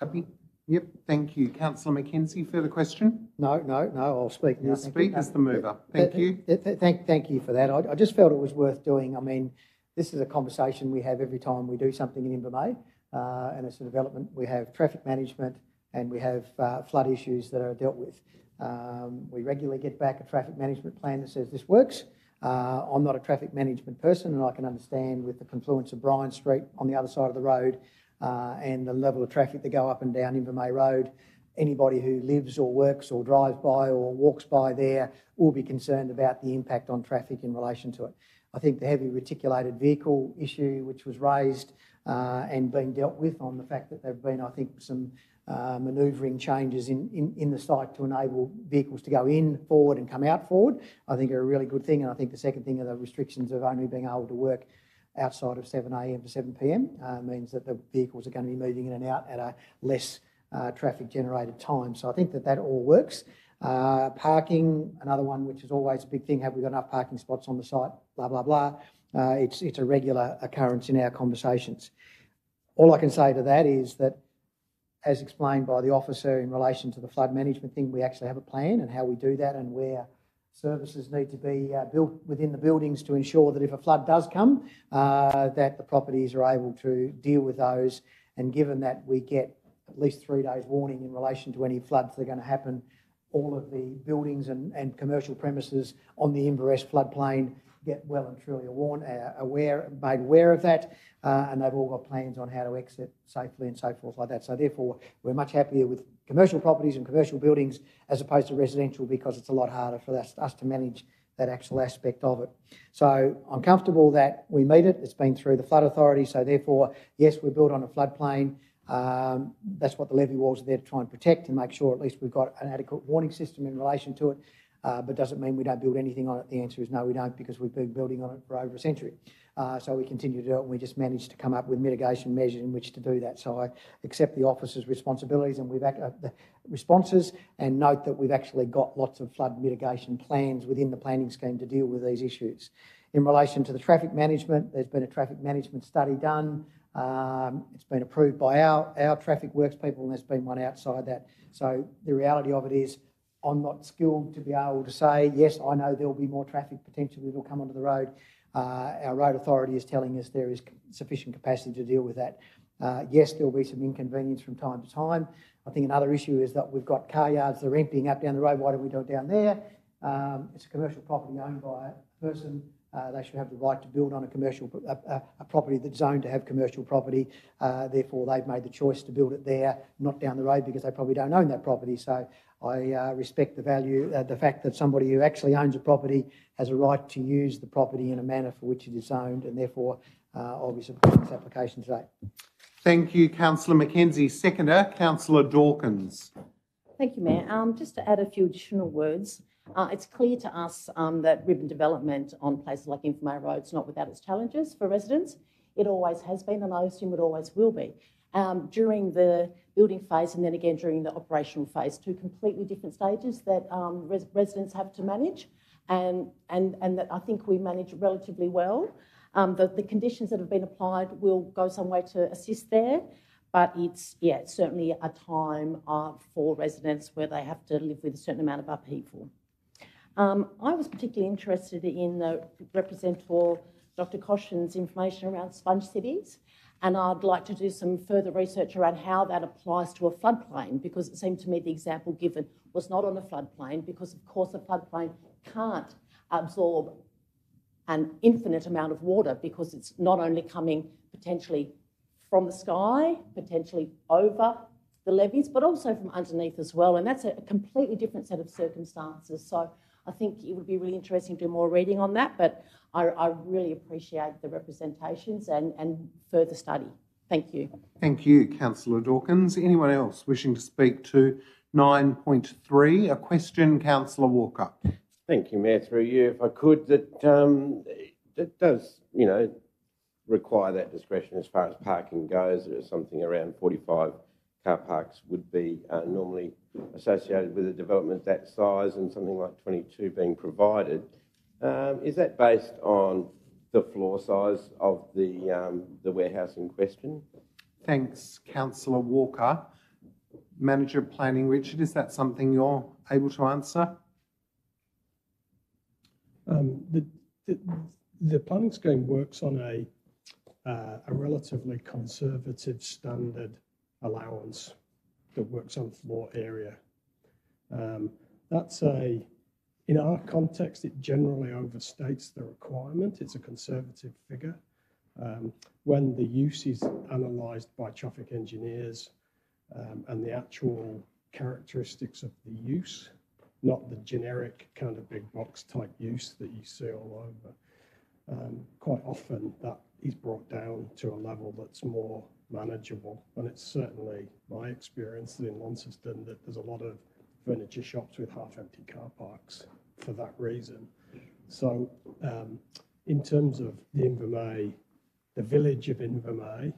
[SPEAKER 1] happy? Yep, thank you. Councillor McKenzie, further question?
[SPEAKER 9] No, no, no, I'll speak now.
[SPEAKER 1] You'll speak as the mover. Thank you.
[SPEAKER 9] Thank, thank you for that. I, I, just felt it was worth doing. I mean, this is a conversation we have every time we do something in Invermay, uh, and it's a development. We have traffic management and we have uh, flood issues that are dealt with. Um, we regularly get back a traffic management plan that says this works. Uh, I'm not a traffic management person, and I can understand with the confluence of Bryan Street on the other side of the road uh, and the level of traffic that go up and down Invermay Road, anybody who lives or works or drives by or walks by there will be concerned about the impact on traffic in relation to it. I think the heavy reticulated vehicle issue, which was raised uh, and being dealt with on the fact that there have been, I think, some uh, manoeuvring changes in, in, in, the site to enable vehicles to go in forward and come out forward, I think are a really good thing. And I think the second thing are the restrictions of only being able to work outside of 7am to 7pm uh, means that the vehicles are going to be moving in and out at a less uh, traffic generated time. So I think that that all works. Uh, parking, another one which is always a big thing. Have we got enough parking spots on the site? Blah, blah, blah. Uh, it's, it's a regular occurrence in our conversations. All I can say to that is that as explained by the officer in relation to the flood management thing, we actually have a plan and how we do that and where services need to be uh, built within the buildings to ensure that if a flood does come, uh, that the properties are able to deal with those. And given that we get at least three days warning in relation to any floods that are going to happen, all of the buildings and, and commercial premises on the Inveresk floodplain get well and truly uh, aware, made aware of that, uh, and they've all got plans on how to exit safely and so forth like that. So therefore, we're much happier with commercial properties and commercial buildings as opposed to residential because it's a lot harder for us, us to manage that actual aspect of it. So I'm comfortable that we meet it. It's been through the flood authority, so therefore, yes, we're built on a floodplain. Um, that's what the levee walls are there to try and protect and make sure at least we've got an adequate warning system in relation to it uh, but doesn't mean we don't build anything on it. The answer is no, we don't, because we've been building on it for over a century. Uh, so we continue to do it, and we just managed to come up with mitigation measures in which to do that. So I accept the officer's responsibilities and we've uh, the responses, and note that we've actually got lots of flood mitigation plans within the planning scheme to deal with these issues. In relation to the traffic management, there's been a traffic management study done. Um, it's been approved by our, our traffic works people, and there's been one outside that. So the reality of it is I'm not skilled to be able to say, yes, I know there'll be more traffic potentially that'll come onto the road. Uh, our road authority is telling us there is sufficient capacity to deal with that. Uh, yes, there'll be some inconvenience from time to time. I think another issue is that we've got car yards that are emptying up down the road. Why don't we do it down there? Um, it's a commercial property owned by a person. Uh, they should have the right to build on a commercial a, a, property that's zoned to have commercial property. Uh, therefore, they've made the choice to build it there, not down the road, because they probably don't own that property. So I uh, respect the value, uh, the fact that somebody who actually owns a property has a right to use the property in a manner for which it is owned, and therefore uh, I'll be supporting this application today.
[SPEAKER 1] Thank you, Councillor McKenzie. Seconder, Councillor Dawkins.
[SPEAKER 2] Thank you, Mayor. Um, just to add a few additional words, uh, it's clear to us um, that ribbon development on places like Invermay Road is not without its challenges for residents. It always has been, and I assume it always will be. Um, during the building phase and then again during the operational phase, two completely different stages that um, res residents have to manage, and, and, and that I think we manage relatively well. Um, the, the conditions that have been applied will go some way to assist there, but it's, yeah, it's certainly a time uh, for residents where they have to live with a certain amount of upheaval. Um, I was particularly interested in the representative Dr. Coshin's information around sponge cities, and I'd like to do some further research around how that applies to a floodplain because it seemed to me the example given was not on a floodplain because, of course, a floodplain can't absorb an infinite amount of water because it's not only coming potentially from the sky, potentially over the levees, but also from underneath as well. And that's a completely different set of circumstances. So I think it would be really interesting to do more reading on that, but I, I really appreciate the representations and, and further study. Thank you.
[SPEAKER 1] Thank you, Councillor Dawkins. Anyone else wishing to speak to 9.3? A question, Councillor Walker.
[SPEAKER 10] Thank you, Mayor, through you. If I could, that um, it does, you know, require that discretion as far as parking goes. There's something around 45 car parks would be uh, normally associated with a development that size and something like 22 being provided. Um, is that based on the floor size of the, um, the warehouse in question?
[SPEAKER 1] Thanks, Councillor Walker. Manager of Planning, Richard, is that something you're able to answer?
[SPEAKER 11] Um, the, the, the, planning scheme works on a, uh, a relatively conservative standard allowance that works on floor area. Um, that's a, in our context, it generally overstates the requirement. It's a conservative figure. Um, when the use is analysed by traffic engineers um, and the actual characteristics of the use, not the generic kind of big box type use that you see all over. Um, quite often that is brought down to a level that's more manageable. And it's certainly my experience in Launceston that there's a lot of furniture shops with half empty car parks for that reason. So um, in terms of the Invermay, the village of Invermay,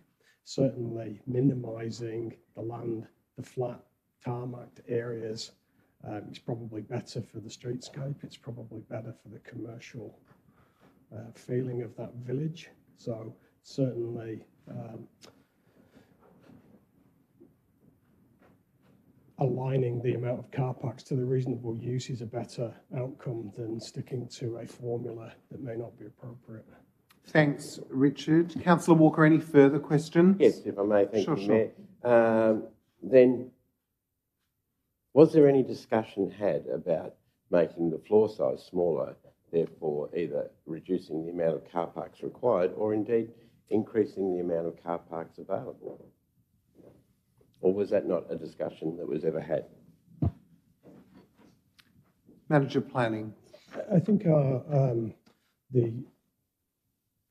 [SPEAKER 11] certainly minimising the land, the flat tarmacked areas um, it's probably better for the streetscape. It's probably better for the commercial uh, feeling of that village. So certainly um, aligning the amount of car parks to the reasonable use is a better outcome than sticking to a formula that may not be appropriate.
[SPEAKER 1] Thanks, Richard. Councillor Walker, any further questions?
[SPEAKER 10] Yes, if I may, thank
[SPEAKER 1] sure,
[SPEAKER 10] you,
[SPEAKER 1] sure.
[SPEAKER 10] Mayor. Um, then was there any discussion had about making the floor size smaller, therefore either reducing the amount of car parks required or indeed increasing the amount of car parks available? Or was that not a discussion that was ever had?
[SPEAKER 1] Manager Planning.
[SPEAKER 11] I think uh, um, the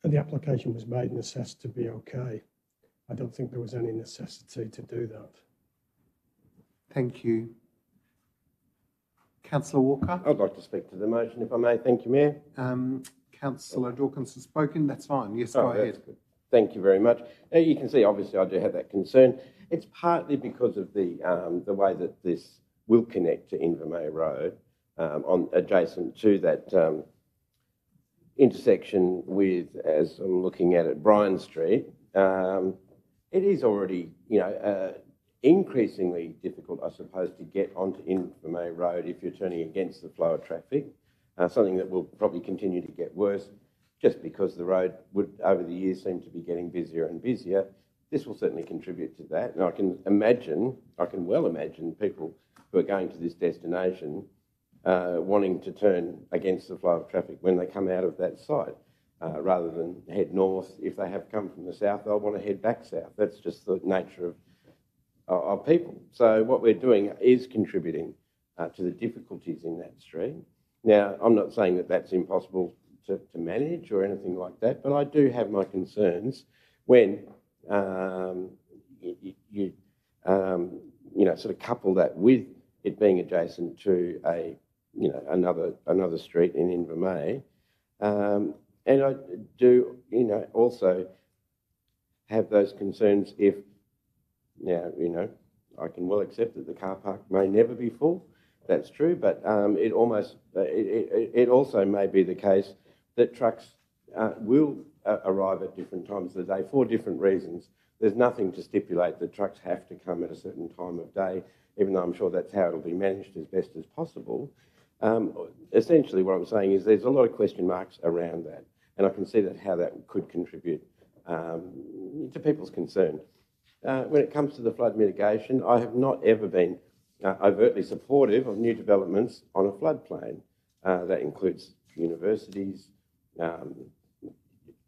[SPEAKER 11] the application was made and assessed to be okay. I don't think there was any necessity to do that.
[SPEAKER 1] Thank you. Councillor Walker?
[SPEAKER 10] I'd like to speak to the motion, if I may. Thank you, Mayor.
[SPEAKER 1] Um, Councillor Dawkins has spoken. That's fine. Yes,
[SPEAKER 10] Oh,
[SPEAKER 1] go ahead.
[SPEAKER 10] good. Thank you very much. Now, you can see, obviously, I do have that concern. It's partly because of the um, the way that this will connect to Invermay Road, um, on adjacent to that um, intersection with, as I'm looking at it, Bryan Street. Um, it is already, you know, uh, increasingly difficult, I suppose, to get onto Invermay Road if you're turning against the flow of traffic. Uh, something that will probably continue to get worse just because the road would, over the years, seem to be getting busier and busier. This will certainly contribute to that. And I can imagine, I can well imagine people who are going to this destination uh, wanting to turn against the flow of traffic when they come out of that site. Uh, rather than head north, if they have come from the south, they'll want to head back south. That's just the nature of, of people. So what we're doing is contributing uh, to the difficulties in that street. Now, I'm not saying that that's impossible to, to manage or anything like that, but I do have my concerns when um, you, you, um, you know, sort of couple that with it being adjacent to a, you know, another another street in Invermay. Um, and I do, you know, also have those concerns if, now, you know, I can well accept that the car park may never be full. That's true, but um, it almost, it, it, it, also may be the case that trucks uh, will arrive at different times of the day for different reasons. There's nothing to stipulate that trucks have to come at a certain time of day, even though I'm sure that's how it'll be managed as best as possible. Um, essentially, what I'm saying is there's a lot of question marks around that, and I can see that how that could contribute um, to people's concern. Uh, when it comes to the flood mitigation, I have not ever been uh, overtly supportive of new developments on a floodplain. Uh, that includes universities, um,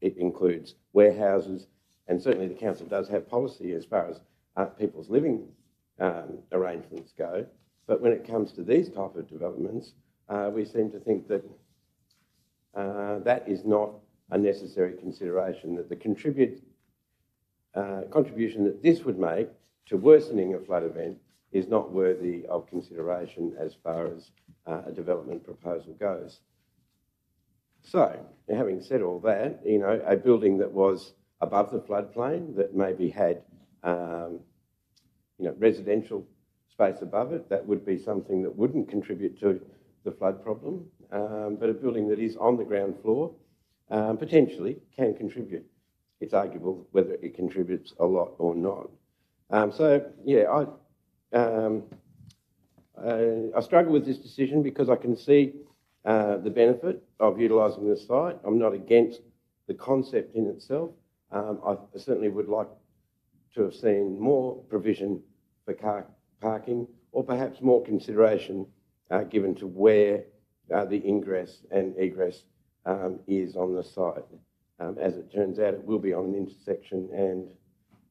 [SPEAKER 10] it includes warehouses, and certainly the council does have policy as far as uh, people's living um, arrangements go. But when it comes to these type of developments, uh, we seem to think that uh, that is not a necessary consideration, that the contribute, uh, contribution that this would make to worsening a flood event is not worthy of consideration as far as uh, a development proposal goes. So, having said all that, you know, a building that was above the floodplain that maybe had, um, you know, residential space above it, that would be something that wouldn't contribute to the flood problem. Um, but a building that is on the ground floor um, potentially can contribute. It's arguable whether it contributes a lot or not. Um, so, yeah, I, um, I, I struggle with this decision because I can see uh, the benefit of utilising the site. I'm not against the concept in itself. Um, I certainly would like to have seen more provision for car parking or perhaps more consideration uh, given to where uh, the ingress and egress um, is on the site. Um, as it turns out, it will be on an intersection and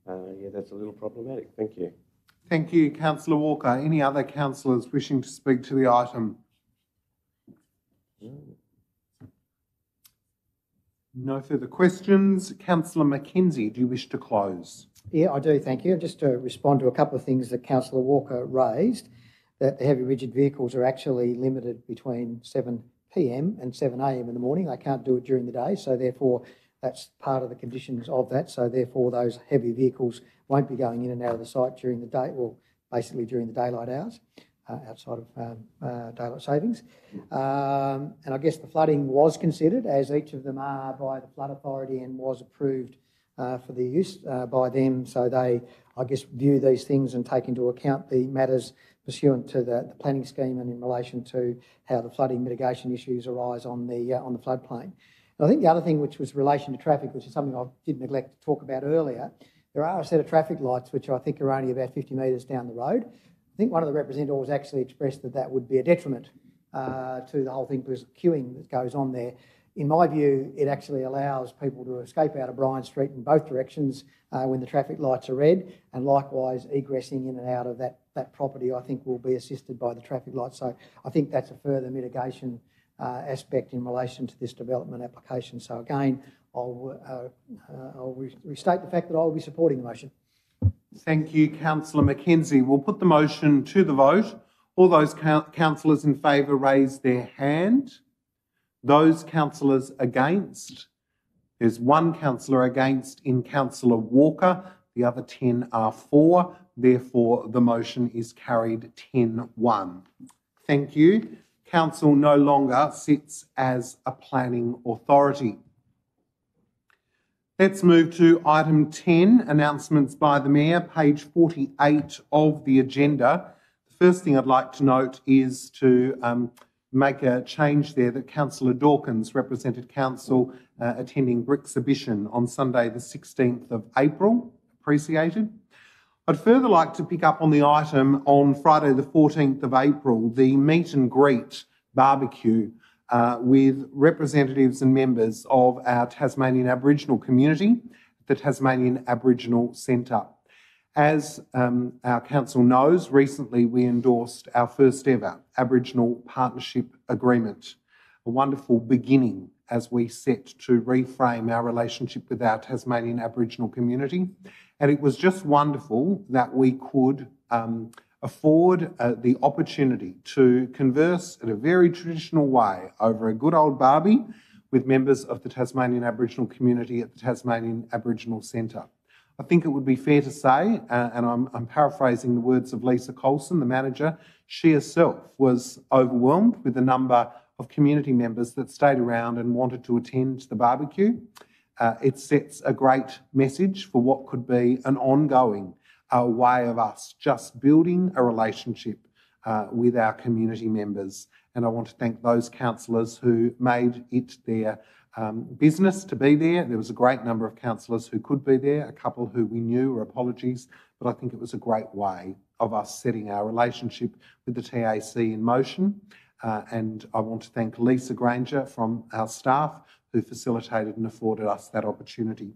[SPEAKER 10] uh, yeah, that's a little problematic. Thank you.
[SPEAKER 1] Thank you, Councillor Walker. Any other councillors wishing to speak to the item? No further questions. Councillor McKenzie, do you wish to close?
[SPEAKER 9] Yeah, I do, thank you. Just to respond to a couple of things that Councillor Walker raised, that the heavy rigid vehicles are actually limited between 7 p.m. and 7 a.m. in the morning. They can't do it during the day, so therefore that's part of the conditions of that. So therefore those heavy vehicles won't be going in and out of the site during the day, well, basically during the daylight hours outside of um, uh, daylight savings. Um, and I guess the flooding was considered, as each of them are by the Flood Authority and was approved uh, for the use uh, by them. So they, I guess, view these things and take into account the matters pursuant to the, the planning scheme and in relation to how the flooding mitigation issues arise on the uh, on the floodplain. And I think the other thing, which was relation to traffic, which is something I did neglect to talk about earlier, there are a set of traffic lights which I think are only about 50 metres down the road, think one of the representatives actually expressed that that would be a detriment uh, to the whole thing because queuing that goes on there. In my view, it actually allows people to escape out of Bryan Street in both directions uh, when the traffic lights are red, and likewise egressing in and out of that, that property, I think, will be assisted by the traffic lights. So I think that's a further mitigation uh, aspect in relation to this development application. So again, I'll, uh, uh, I'll restate the fact that I will be supporting the motion.
[SPEAKER 1] Thank you, Councillor McKenzie. We'll put the motion to the vote. All those councillors in favour raise their hand. Those councillors against. There's one councillor against in Councillor Walker. The other 10 are for. Therefore, the motion is carried 10 1. Thank you. Council no longer sits as a planning authority. Let's move to item 10, announcements by the Mayor, page 48 of the agenda. The first thing I'd like to note is to um, make a change there that Councillor Dawkins represented Council uh, attending Brixhibition on Sunday, the 16th of April. Appreciated. I'd further like to pick up on the item on Friday, the 14th of April, the meet and greet barbecue uh, with representatives and members of our Tasmanian Aboriginal community, the Tasmanian Aboriginal Centre. As um, our council knows, recently we endorsed our first ever Aboriginal Partnership Agreement, a wonderful beginning as we set to reframe our relationship with our Tasmanian Aboriginal community. And it was just wonderful that we could um, afford uh, the opportunity to converse in a very traditional way over a good old barbie with members of the Tasmanian Aboriginal community at the Tasmanian Aboriginal Centre. I think it would be fair to say, uh, and I'm, I'm, paraphrasing the words of Lisa Colson, the manager, she herself was overwhelmed with the number of community members that stayed around and wanted to attend the barbecue. Uh, it sets a great message for what could be an ongoing uh, way of us just building a relationship uh, with our community members. And I want to thank those councillors who made it their um, business to be there. There was a great number of councillors who could be there, a couple who we knew were apologies, but I think it was a great way of us setting our relationship with the TAC in motion. Uh, and I want to thank Lisa Granger from our staff who facilitated and afforded us that opportunity.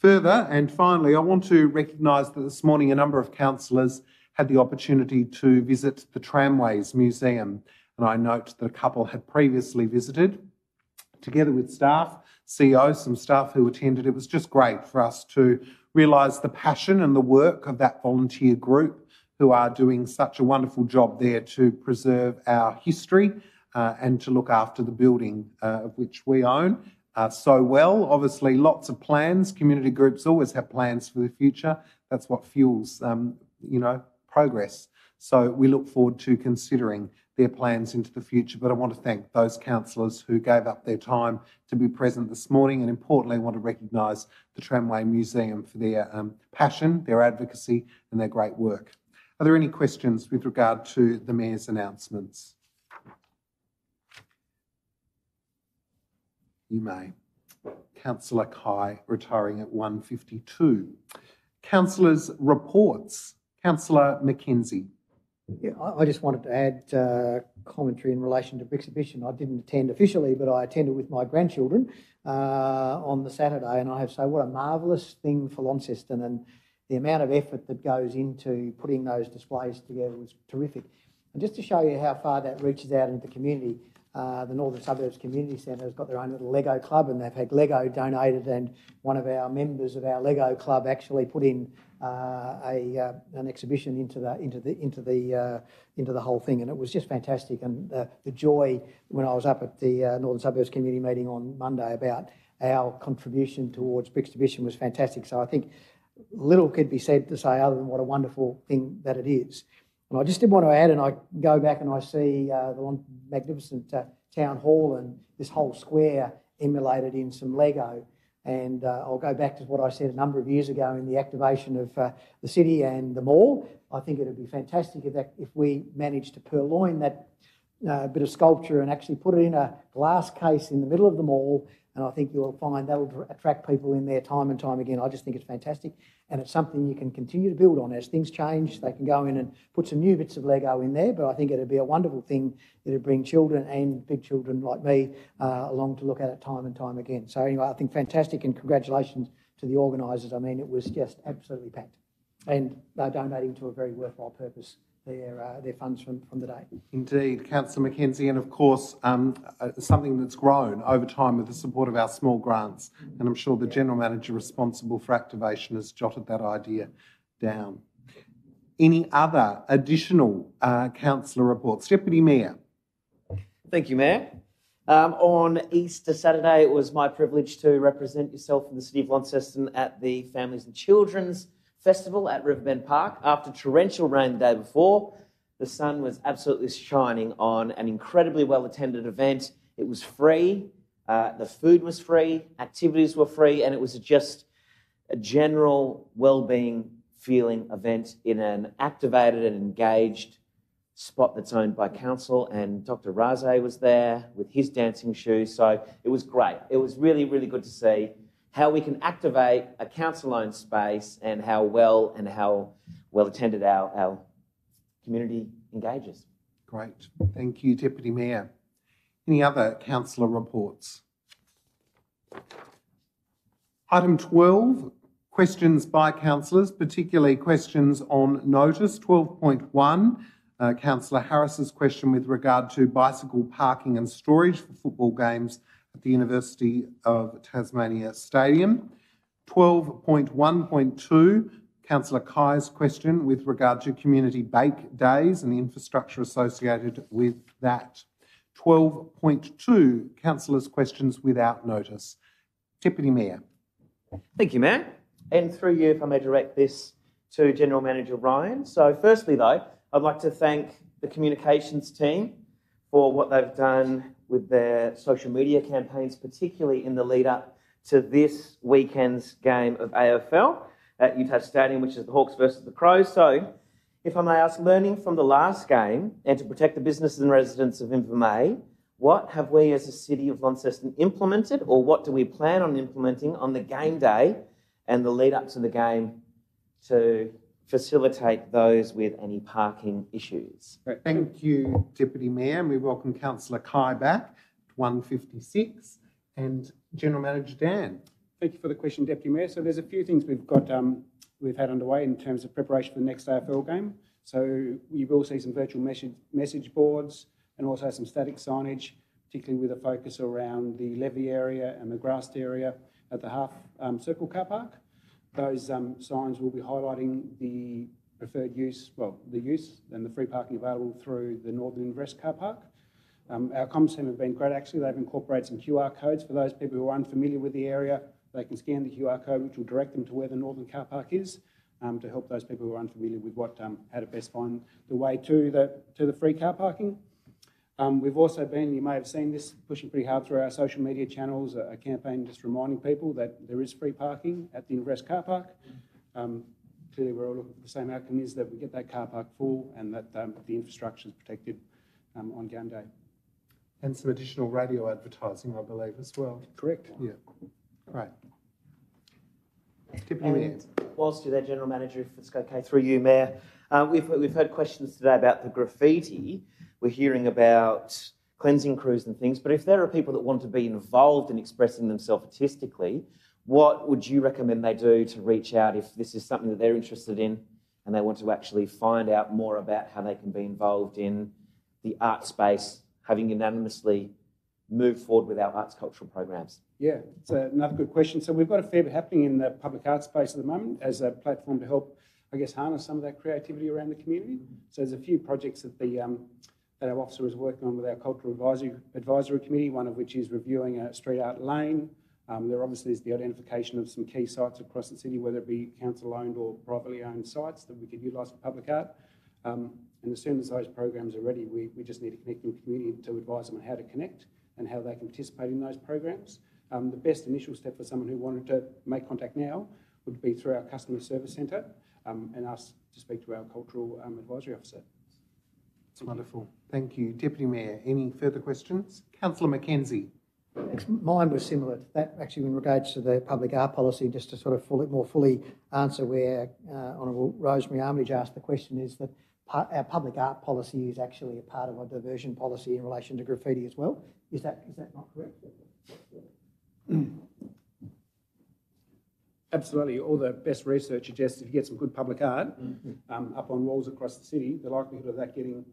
[SPEAKER 1] Further, and finally, I want to recognise that this morning a number of councillors had the opportunity to visit the Tramways Museum, and I note that a couple had previously visited together with staff, CEO, some staff who attended. It was just great for us to realise the passion and the work of that volunteer group who are doing such a wonderful job there to preserve our history uh, and to look after the building uh, of which we own uh, so well. Obviously, lots of plans. Community groups always have plans for the future. That's what fuels, um, you know, progress. So we look forward to considering their plans into the future. But I want to thank those councillors who gave up their time to be present this morning. And importantly, I want to recognise the Tramway Museum for their um, passion, their advocacy, and their great work. Are there any questions with regard to the Mayor's announcements? You may. Councillor Cai, retiring at 152. Councillors' reports. Councillor McKenzie.
[SPEAKER 9] Yeah, I just wanted to add uh, commentary in relation to Brixhibition. I didn't attend officially, but I attended with my grandchildren uh, on the Saturday, and I have to say, what a marvellous thing for Launceston, and the amount of effort that goes into putting those displays together was terrific. And just to show you how far that reaches out into the community, uh, the Northern Suburbs Community Centre has got their own little Lego club and they've had Lego donated and one of our members of our Lego club actually put in uh, a, uh, an exhibition into the, into the, into the, uh, into the whole thing and it was just fantastic and the joy when I was up at the uh, Northern Suburbs Community meeting on Monday about our contribution towards Brixhibition was fantastic. So I think little could be said to say other than what a wonderful thing that it is. And I just did want to add, and I go back and I see uh, the magnificent uh, town hall and this whole square emulated in some Lego. And uh, I'll go back to what I said a number of years ago in the activation of uh, the city and the mall. I think it would be fantastic if, that, if we managed to purloin that uh, bit of sculpture and actually put it in a glass case in the middle of the mall and I think you'll find that will attract people in there time and time again. I just think it's fantastic, and it's something you can continue to build on as things change. They can go in and put some new bits of Lego in there, but I think it'd be a wonderful thing. It'd bring children and big children like me uh, along to look at it time and time again. So anyway, I think fantastic, and congratulations to the organisers. I mean, it was just absolutely packed, and they're donating to a very worthwhile purpose their, uh, their funds from, from the day.
[SPEAKER 1] Indeed, Councillor McKenzie, and of course, um, uh, something that's grown over time with the support of our small grants. And I'm sure the General Manager responsible for activation has jotted that idea down. Any other additional uh, councillor reports? Deputy Mayor.
[SPEAKER 13] Thank you, Mayor. Um, on Easter Saturday, it was my privilege to represent yourself in the City of Launceston at the Families and Children's festival at Riverbend Park. After torrential rain the day before, the sun was absolutely shining on an incredibly well attended event. It was free. Uh, the food was free, activities were free, and it was just a general well-being feeling event in an activated and engaged spot that's owned by council. And Dr. Razay was there with his dancing shoes, so it was great. It was really, really good to see how we can activate a council-owned space and how well and how well attended our, our community engages.
[SPEAKER 1] Great. Thank you, Deputy Mayor. Any other councillor reports? Item 12, questions by councillors, particularly questions on notice. 12.1, uh, Councillor Harris's question with regard to bicycle parking and storage for football games at the University of Tasmania Stadium. 12.1.2, Councillor Cai's question with regard to community bake days and the infrastructure associated with that. 12.2, councillors' questions without notice. Deputy Mayor.
[SPEAKER 13] Thank you, Mayor. And through you, if I may direct this to General Manager Ryan. So, firstly, though, I'd like to thank the communications team for what they've done with their social media campaigns, particularly in the lead up to this weekend's game of AFL at UTAS Stadium, which is the Hawks versus the Crows. So, if I may ask, learning from the last game and to protect the businesses and residents of Invermay, what have we as a City of Launceston implemented, or what do we plan on implementing on the game day and the lead up to the game to facilitate those with any parking issues?
[SPEAKER 1] Thank you, Deputy Mayor, and we welcome Councillor Cai back at 156 and General Manager Dan.
[SPEAKER 15] Thank you for the question, Deputy Mayor. So there's a few things we've got, um, we've had underway in terms of preparation for the next AFL game. So you will see some virtual message, message boards and also some static signage, particularly with a focus around the levee area and the grassed area at the half um, circle car park. Those um, signs will be highlighting the preferred use, well, the use and the free parking available through the Northern Inveresk car park. Um, our comms team have been great actually. They've incorporated some QR codes for those people who are unfamiliar with the area. They can scan the QR code, which will direct them to where the Northern car park is. Um, to help those people who are unfamiliar with what um, how to best find the way to the to the free car parking. Um, we've also been, you may have seen this, pushing pretty hard through our social media channels, a, a campaign just reminding people that there is free parking at the Inveresk car park. Um, clearly, we're all looking for the same outcome: is that we get that car park full and that um, the infrastructure is protected um, on game day.
[SPEAKER 1] And some additional radio advertising, I believe, as well.
[SPEAKER 15] Correct.
[SPEAKER 1] Yeah. Great. Deputy
[SPEAKER 13] And whilst you're there, General Manager, if it's okay through you, Mayor, uh, we've, we've heard questions today about the graffiti. We're hearing about cleansing crews and things, but if there are people that want to be involved in expressing themselves artistically, what would you recommend they do to reach out if this is something that they're interested in and they want to actually find out more about how they can be involved in the art space, having unanimously moved forward with our arts cultural programs?
[SPEAKER 15] Yeah, it's another good question. So we've got a fair bit happening in the public art space at the moment as a platform to help, I guess, harness some of that creativity around the community. So there's a few projects that the um, that our officer is working on with our cultural advisory advisory committee. One of which is reviewing a street art lane. Um, there obviously is the identification of some key sites across the city, whether it be council-owned or privately owned sites that we could utilise for public art. Um, and as soon as those programs are ready, we, we just need to connect with the community to advise them on how to connect and how they can participate in those programs. Um, the best initial step for someone who wanted to make contact now would be through our customer service centre um, and ask to speak to our cultural um, advisory officer.
[SPEAKER 1] That's wonderful. Thank you. Deputy Mayor, any further questions? Councillor McKenzie.
[SPEAKER 9] Mine was similar to that, actually, in regards to the public art policy, just to sort of fully, more fully answer where uh, Honourable Rosemary Armitage asked the question, is that our public art policy is actually a part of our diversion policy in relation to graffiti as well. Is that is that not correct?
[SPEAKER 15] Absolutely. All the best research suggests if you get some good public art um, up on walls across the city, the likelihood of that getting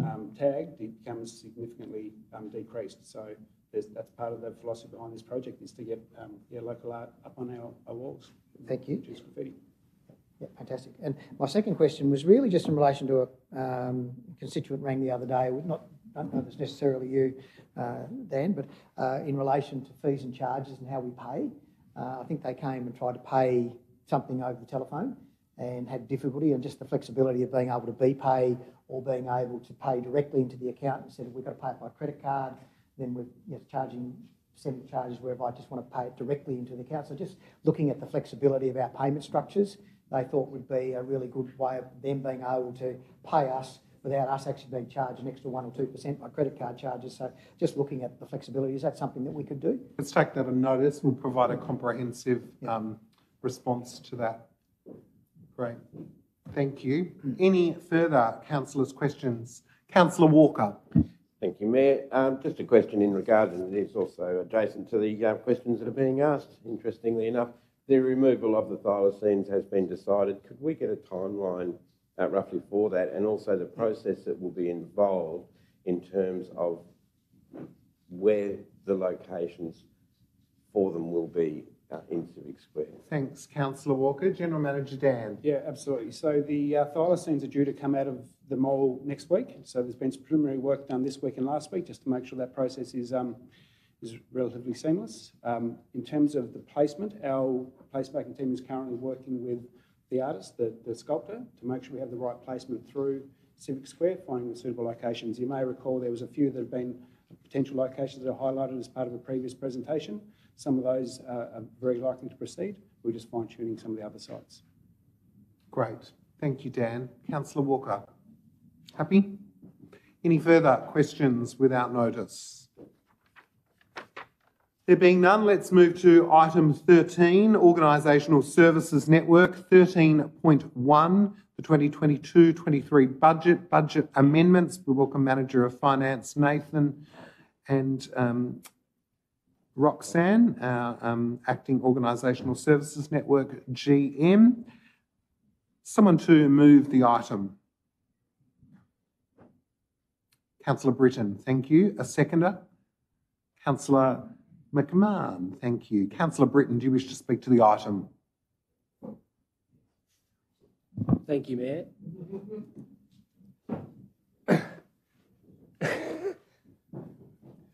[SPEAKER 15] um, tagged becomes significantly um, decreased. So that's part of the philosophy behind this project is to get um, yeah, local art up on our, our walls.
[SPEAKER 9] Thank you.
[SPEAKER 15] Is graffiti.
[SPEAKER 9] Yeah, fantastic. And my second question was really just in relation to a um, constituent rang the other day. Not, I don't know if it's necessarily you, uh, Dan, but uh, in relation to fees and charges and how we pay. Uh, I think they came and tried to pay something over the telephone and had difficulty, and just the flexibility of being able to be pay or being able to pay directly into the account instead of we've got to pay it by credit card. Then we're you know, charging percent charges where if I just want to pay it directly into the account. So just looking at the flexibility of our payment structures, they thought would be a really good way of them being able to pay us without us actually being charged an extra 1 or 2% by credit card charges. So just looking at the flexibility, is that something that we could do?
[SPEAKER 1] Let's take that on notice. We'll provide a comprehensive um, response to that. Great. Thank you. Any further councillors' questions? Councillor Walker.
[SPEAKER 10] Thank you, Mayor. Um, just a question in regard, and it is also adjacent to the uh, questions that are being asked, interestingly enough. The removal of the thylacines has been decided. Could we get a timeline uh, roughly for that and also the process that will be involved in terms of where the locations for them will be uh, in Civic Square?
[SPEAKER 1] Thanks, Councillor Walker. General Manager Dan.
[SPEAKER 15] Yeah, absolutely. So the uh, thylacines are due to come out of the mole next week. So there's been some preliminary work done this week and last week just to make sure that process is um, is relatively seamless. Um, in terms of the placement, our placemaking team is currently working with the artist, the, the sculptor, to make sure we have the right placement through Civic Square, finding the suitable locations. You may recall there was a few that have been potential locations that are highlighted as part of a previous presentation. Some of those are very likely to proceed. We're just fine tuning some of the other sites.
[SPEAKER 1] Great. Thank you, Dan. Councillor Walker. Happy? Any further questions without notice? There being none, let's move to item 13, Organisational Services Network 13.1, the 2022-23 budget, budget amendments. We welcome Manager of Finance Nathan and um, Roxanne, our um, Acting Organisational Services Network GM. Someone to move the item. Councillor Britton, thank you. A seconder? Councillor McMahon, thank you. Councillor Britton, do you wish to speak to the item?
[SPEAKER 16] Thank you, Mayor.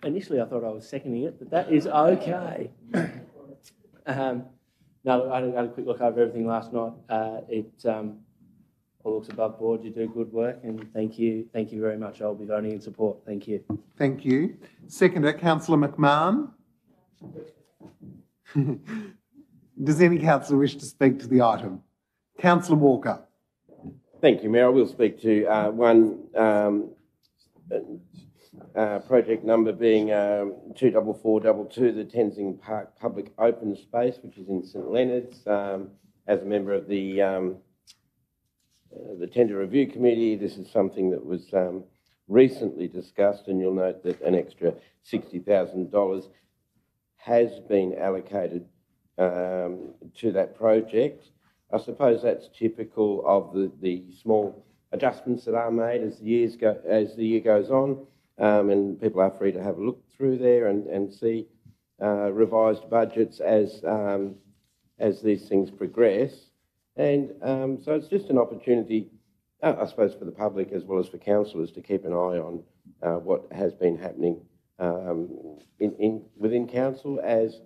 [SPEAKER 16] Initially, I thought I was seconding it, but that is okay. um, no, I had a quick look over everything last night. Uh, it um, all looks above board. You do good work, and thank you, thank you very much. I'll be voting in support. Thank you.
[SPEAKER 1] Thank you. Seconder, Councillor McMahon. Does any councillor wish to speak to the item? Councillor Walker.
[SPEAKER 10] Thank you, Mayor. I will speak to uh, one um, uh, project number being um, 24422, the Tenzing Park Public Open Space, which is in St Leonard's. Um, as a member of the um, uh, the Tender Review Committee, this is something that was um, recently discussed, and you'll note that an extra $60,000 has been allocated um, to that project. I suppose that's typical of the, the small adjustments that are made as the years go as the year goes on, um, and people are free to have a look through there and, and see uh, revised budgets as um, as these things progress. And um, so it's just an opportunity, uh, I suppose, for the public as well as for councillors to keep an eye on uh, what has been happening um, in, in, within council as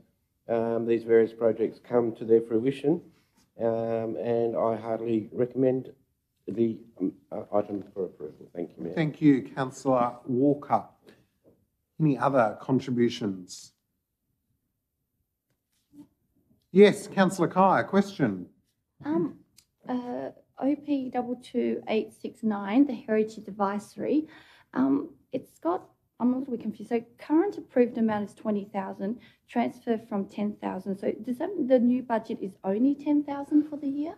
[SPEAKER 10] um, these various projects come to their fruition. Um, and I heartily recommend the um, uh, item for approval. Thank you, Mayor.
[SPEAKER 1] Thank you, Councillor Walker. Any other contributions? Yes, Councillor Cai, a question.
[SPEAKER 17] Um, uh, OP double two eight six nine, the Heritage Advisory. Um, it's got I'm a little bit confused. So current approved amount is 20,000, transfer from 10,000. So does that mean the new budget is only 10,000 for the year?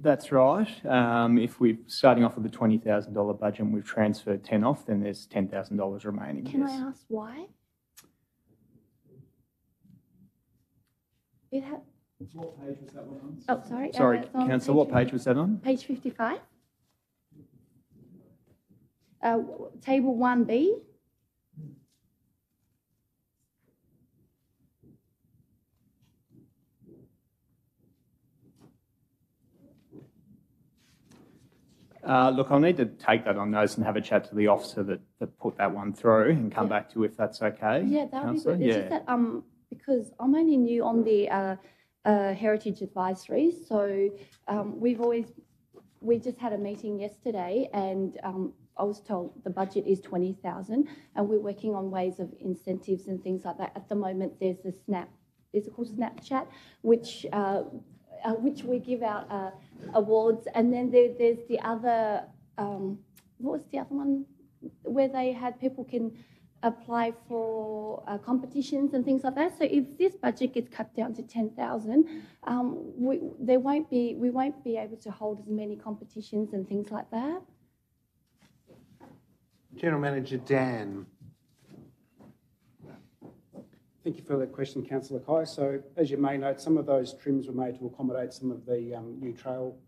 [SPEAKER 18] That's right. Um, if we're starting off with a $20,000 budget and we've transferred 10 off, then there's $10,000 remaining.
[SPEAKER 17] Can
[SPEAKER 18] yes.
[SPEAKER 17] I ask why? It had.
[SPEAKER 18] What page was that one on?
[SPEAKER 17] Oh, sorry.
[SPEAKER 18] Sorry,
[SPEAKER 17] uh,
[SPEAKER 18] Councillor, what page was that on?
[SPEAKER 17] Page 55. Uh, table 1B.
[SPEAKER 18] Uh, look, I'll need to take that on notice and have a chat to the officer that, that put that one through and come back to you if that's okay.
[SPEAKER 17] Yeah, that would be good. It's
[SPEAKER 18] Yeah.
[SPEAKER 17] just that um, because I'm only new on the uh, uh, heritage advisory, so um, we've always we just had a meeting yesterday, and um, I was told the budget is 20,000 and we're working on ways of incentives and things like that. At the moment, there's the Snap, is it called Snapchat, which, uh, uh, which we give out uh, awards. And then there, there's the other, um, what was the other one? Where they had people can apply for uh, competitions and things like that. So if this budget gets cut down to 10,000, um, we, there won't be, we won't be able to hold as many competitions and things like that.
[SPEAKER 1] General Manager Dan.
[SPEAKER 15] Thank you for that question, Councillor Cai. So as you may note, some of those trims were made to accommodate some of the um, new trail,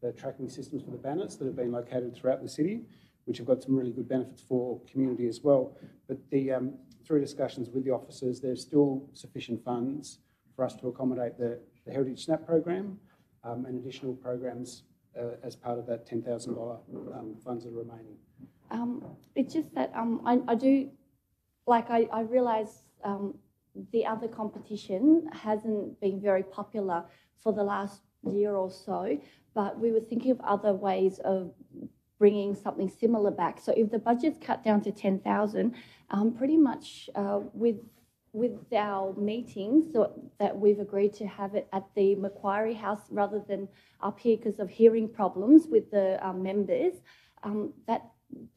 [SPEAKER 15] the tracking systems for the banners that have been located throughout the city, which have got some really good benefits for community as well. But the, um, through discussions with the officers, there's still sufficient funds for us to accommodate the, the Heritage Snap program um, and additional programs uh, as part of that $10,000 um, funds that are remaining.
[SPEAKER 17] Um, it's just that um, I, I do, like, I, I realise the other competition hasn't been very popular for the last year or so, but we were thinking of other ways of bringing something similar back. So if the budget's cut down to 10,000, um, pretty much uh, with with our meetings so that we've agreed to have it at the Macquarie House rather than up here because of hearing problems with the um, members, um, that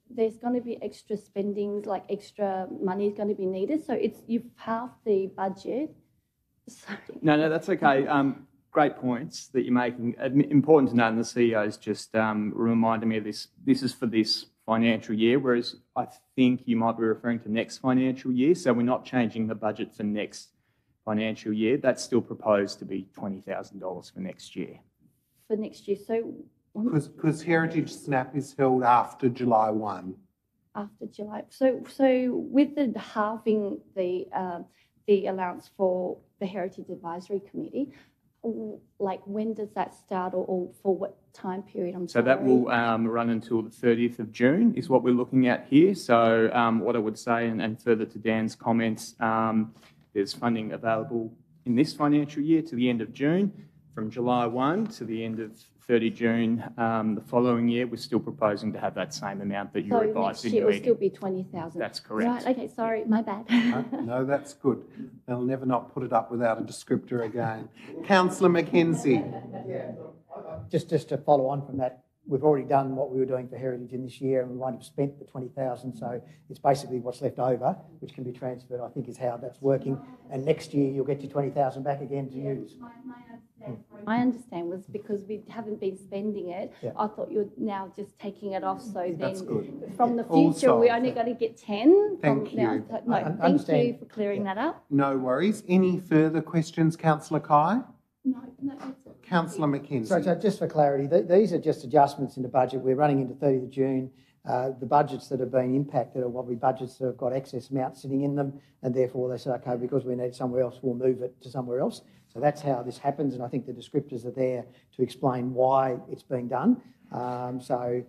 [SPEAKER 17] there's going to be extra spendings, like extra money is going to be needed. So it's you've halved the budget. Sorry.
[SPEAKER 18] No, no, that's okay. Um, great points that you're making. Important to note, and the CEO's just um, reminded me of this. This is for this financial year, whereas I think you might be referring to next financial year. So we're not changing the budget for next financial year. That's still proposed to be twenty thousand dollars for next year.
[SPEAKER 17] for next year. So
[SPEAKER 1] Because Heritage Snap is held after July 1.
[SPEAKER 17] after July. So so with the halving the uh, the allowance for the Heritage Advisory Committee, like when does that start or, or for what time period? I'm
[SPEAKER 18] So
[SPEAKER 17] sorry.
[SPEAKER 18] that will um, run until the 30th of June is what we're looking at here. So um, what I would say, and, and further to Dan's comments, um, there's funding available in this financial year to the end of June. From July 1 to the end of 30 June um, the following year, we're still proposing to have that same amount that you
[SPEAKER 17] So
[SPEAKER 18] advised
[SPEAKER 17] next
[SPEAKER 18] in
[SPEAKER 17] year
[SPEAKER 18] your
[SPEAKER 17] will still be twenty thousand.
[SPEAKER 18] That's correct.
[SPEAKER 17] Right. Okay. Sorry. My bad.
[SPEAKER 1] No, no, that's good. They'll never not put it up without a descriptor again. Councillor McKenzie.
[SPEAKER 9] Just, just to follow on from that, we've already done what we were doing for Heritage in this year and we won't have spent the 20,000. So it's basically what's left over, which can be transferred, I think is how that's working. And next year you'll get your 20,000 back again to use.
[SPEAKER 17] My understanding was because we haven't been spending it,
[SPEAKER 9] Yeah.
[SPEAKER 17] I thought you're now just taking it off. So
[SPEAKER 1] That's
[SPEAKER 17] then,
[SPEAKER 1] good.
[SPEAKER 17] from the
[SPEAKER 1] All
[SPEAKER 17] future, we're only going to get ten.
[SPEAKER 1] Thank
[SPEAKER 17] from now.
[SPEAKER 1] you.
[SPEAKER 17] So- No,
[SPEAKER 9] I- I
[SPEAKER 17] thank you for clearing that up.
[SPEAKER 1] No worries. Any further questions, Councillor Cai?
[SPEAKER 17] No, no.
[SPEAKER 1] Councillor McKenzie.
[SPEAKER 9] So, so just for clarity, th- these are just adjustments in the budget. We're running into 30th of June. Uh, the budgets that have been impacted are what we budgets that have got excess amounts sitting in them, and therefore they say, okay, because we need it somewhere else, we'll move it to somewhere else. So that's how this happens, and I think the descriptors are there to explain why it's being done. Um, so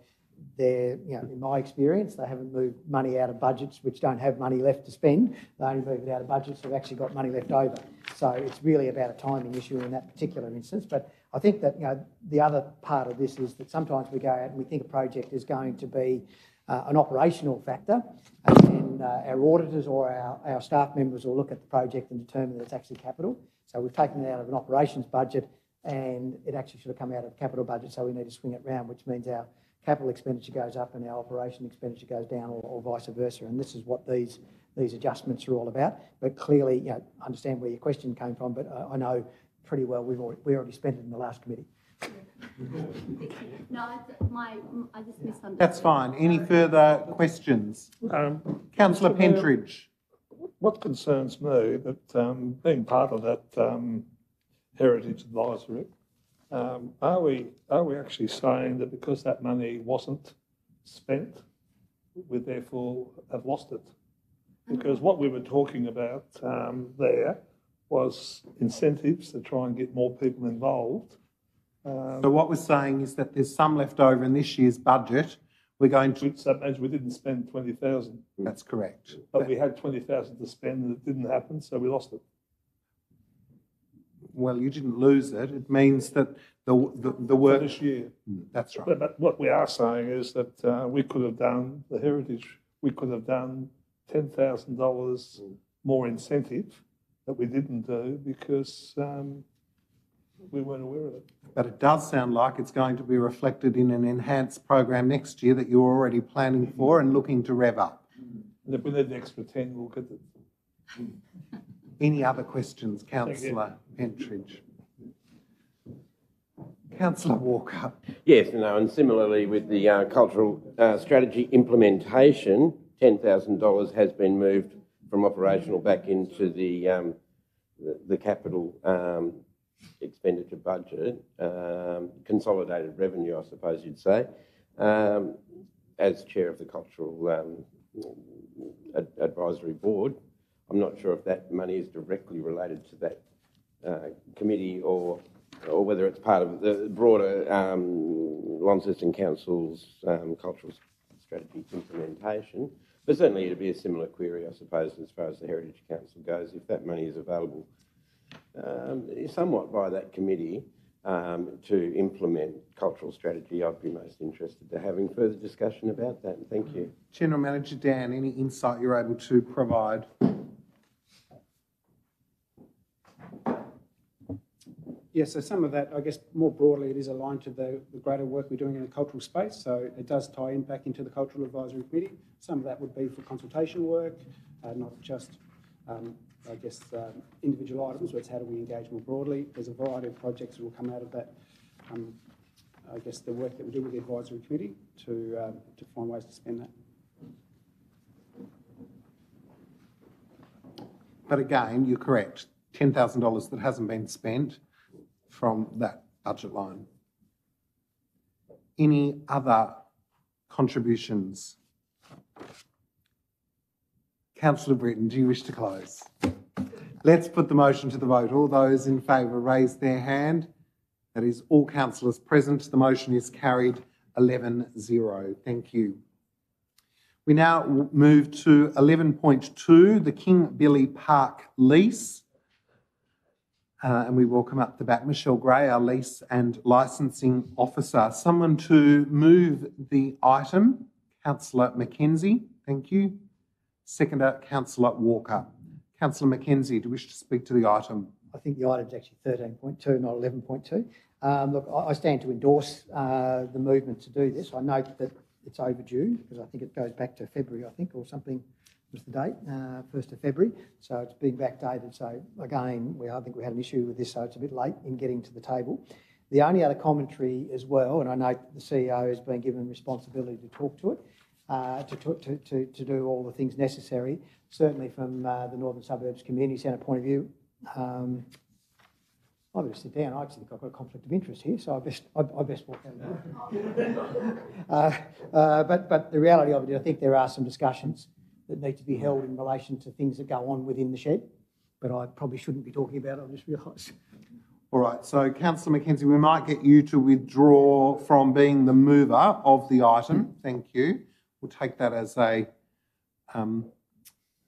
[SPEAKER 9] they're, you know, in my experience, they haven't moved money out of budgets which don't have money left to spend. They only move it out of budgets that have actually got money left over. So it's really about a timing issue in that particular instance. But I think that, you know, the other part of this is that sometimes we go out and we think a project is going to be uh, an operational factor, and then uh, our auditors or our, our staff members will look at the project and determine that it's actually capital. So we've taken it out of an operations budget and it actually should have come out of the capital budget, so we need to swing it round, which means our capital expenditure goes up and our operation expenditure goes down, or, or vice versa. And this is what these these adjustments are all about. But clearly, you know, understand where your question came from, but uh, I know pretty well we've already, we already spent it in the last committee.
[SPEAKER 17] No, my, I just misunderstood.
[SPEAKER 1] That's fine. Any further questions?
[SPEAKER 19] Um,
[SPEAKER 1] Councillor Pentland.
[SPEAKER 19] What concerns me that um, being part of that um, heritage advisory, um, are we are we actually saying that because that money wasn't spent, we therefore have lost it? Because what we were talking about um, there was incentives to try and get more people involved. Um,
[SPEAKER 1] So what we're saying is that there's some left over in this year's budget. We're going to.
[SPEAKER 19] So that means we didn't spend twenty thousand.
[SPEAKER 1] That's correct.
[SPEAKER 19] But we had twenty thousand to spend and it didn't happen, so we lost it.
[SPEAKER 1] Well, you didn't lose it. It means that the, the, the work.
[SPEAKER 19] this year.
[SPEAKER 1] That's right.
[SPEAKER 19] But, but what we are saying is that uh, we could have done the heritage. We could have done ten thousand dollars more incentive that we didn't do because um, we weren't aware of it.
[SPEAKER 1] But it does sound like it's going to be reflected in an enhanced program next year that you're already planning for and looking to rev up.
[SPEAKER 19] And if we need an extra ten, we'll get it.
[SPEAKER 1] Any other questions, councillor Pentland? Councillor Walker.
[SPEAKER 10] Yes, no, and similarly with the uh, cultural uh, strategy implementation, $10,000 has been moved from operational back into the, um, the, the capital um, expenditure budget, um, consolidated revenue, I suppose you'd say. Um, as chair of the cultural um, ad- advisory board, I'm not sure if that money is directly related to that uh, committee or or whether it's part of the broader um, Launceston Council's um, cultural strategy implementation. But certainly it'd be a similar query, I suppose, as far as the Heritage Council goes, if that money is available um, somewhat by that committee um, to implement cultural strategy, I'd be most interested to having further discussion about that. Thank you.
[SPEAKER 1] General Manager Dan, any insight you're able to provide?
[SPEAKER 15] Yes, so some of that, I guess more broadly, it is aligned to the, the greater work we're doing in the cultural space. So it does tie in back into the Cultural Advisory Committee. Some of that would be for consultation work, uh, not just, um, I guess, um, individual items, but it's how do we engage more broadly. There's a variety of projects that will come out of that, um, I guess, the work that we do with the Advisory Committee to, um, to find ways to spend that.
[SPEAKER 1] But again, you're correct. $10,000 that hasn't been spent from that budget line. Any other contributions? Councillor Britton, do you wish to close? Let's put the motion to the vote. All those in favour raise their hand. That is all councillors present. The motion is carried 11-0. Thank you. We now move to 11.2, the King Billy Park lease. Uh, and we welcome up the back Michelle Gray, our lease and licensing officer. Someone to move the item, Councillor McKenzie. Thank you. Seconder, Councillor Walker. Councillor McKenzie, do you wish to speak to the item?
[SPEAKER 9] I think the item's actually 13.2, not 11.2. Um, look, I stand to endorse uh, the movement to do this. I note that it's overdue because I think it goes back to February, I think, or something was the date, uh, 1st of February. So it's being backdated. So again, we, I think we had an issue with this, so it's a bit late in getting to the table. The only other commentary as well, and I note the CEO has been given responsibility to talk to it, uh, to, to, to, to do all the things necessary, certainly from uh, the Northern Suburbs Community Centre point of view. Um, I better sit down. I actually think I've got a conflict of interest here, so I best I, I best walk out. uh, uh, but but the reality of it, I think there are some discussions that need to be held in relation to things that go on within the shed. But I probably shouldn't be talking about it. I just realised.
[SPEAKER 1] All right, so Councillor McKenzie, we might get you to withdraw from being the mover of the item. Thank you. We'll take that as a, um,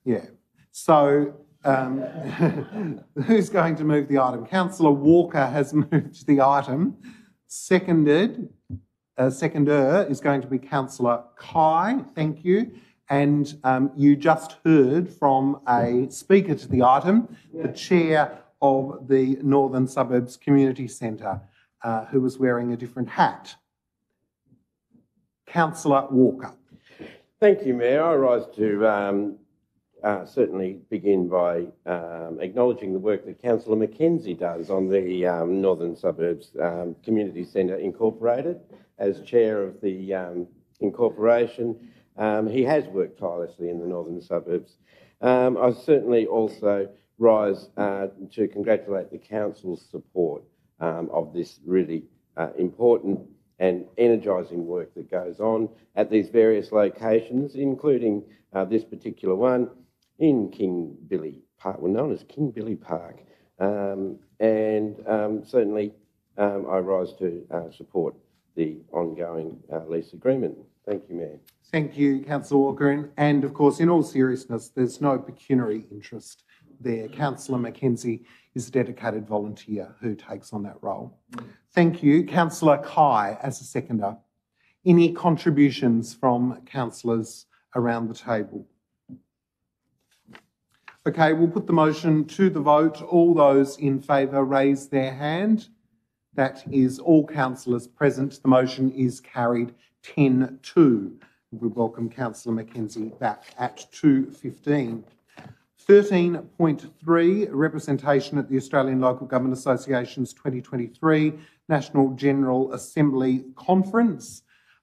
[SPEAKER 1] yeah. So um, who's going to move the item? Councillor Walker has moved the item. Seconded, uh, seconder is going to be Councillor Cai. Thank you. And um, you just heard from a speaker to the item, the chair of the Northern Suburbs Community Centre, uh, who was wearing a different hat. Councillor Walker.
[SPEAKER 10] Thank you, Mayor. I rise to um, uh, certainly begin by um, acknowledging the work that Councillor McKenzie does on the um, Northern Suburbs um, Community Centre Incorporated. As chair of the um, incorporation, um, he has worked tirelessly in the Northern Suburbs. I certainly also rise uh, to congratulate the Council's support of this really uh, important and energising work that goes on at these various locations, including uh, this particular one in King Billy Park, well known as King Billy Park. Um, and um, certainly um, I rise to uh, support the ongoing uh, lease agreement. Thank you, Mayor.
[SPEAKER 1] Thank you, Councillor Walker. And, and of course, in all seriousness, there's no pecuniary interest there. Councillor McKenzie is a dedicated volunteer who takes on that role. Thank you. Councillor Cai as a seconder. Any contributions from councillors around the table? Okay, we'll put the motion to the vote. All those in favour raise their hand. That is all councillors present. The motion is carried 10 2. We welcome Councillor McKenzie back at 2.15. 13.3, representation at the Australian Local Government Association's 2023 National General Assembly Conference.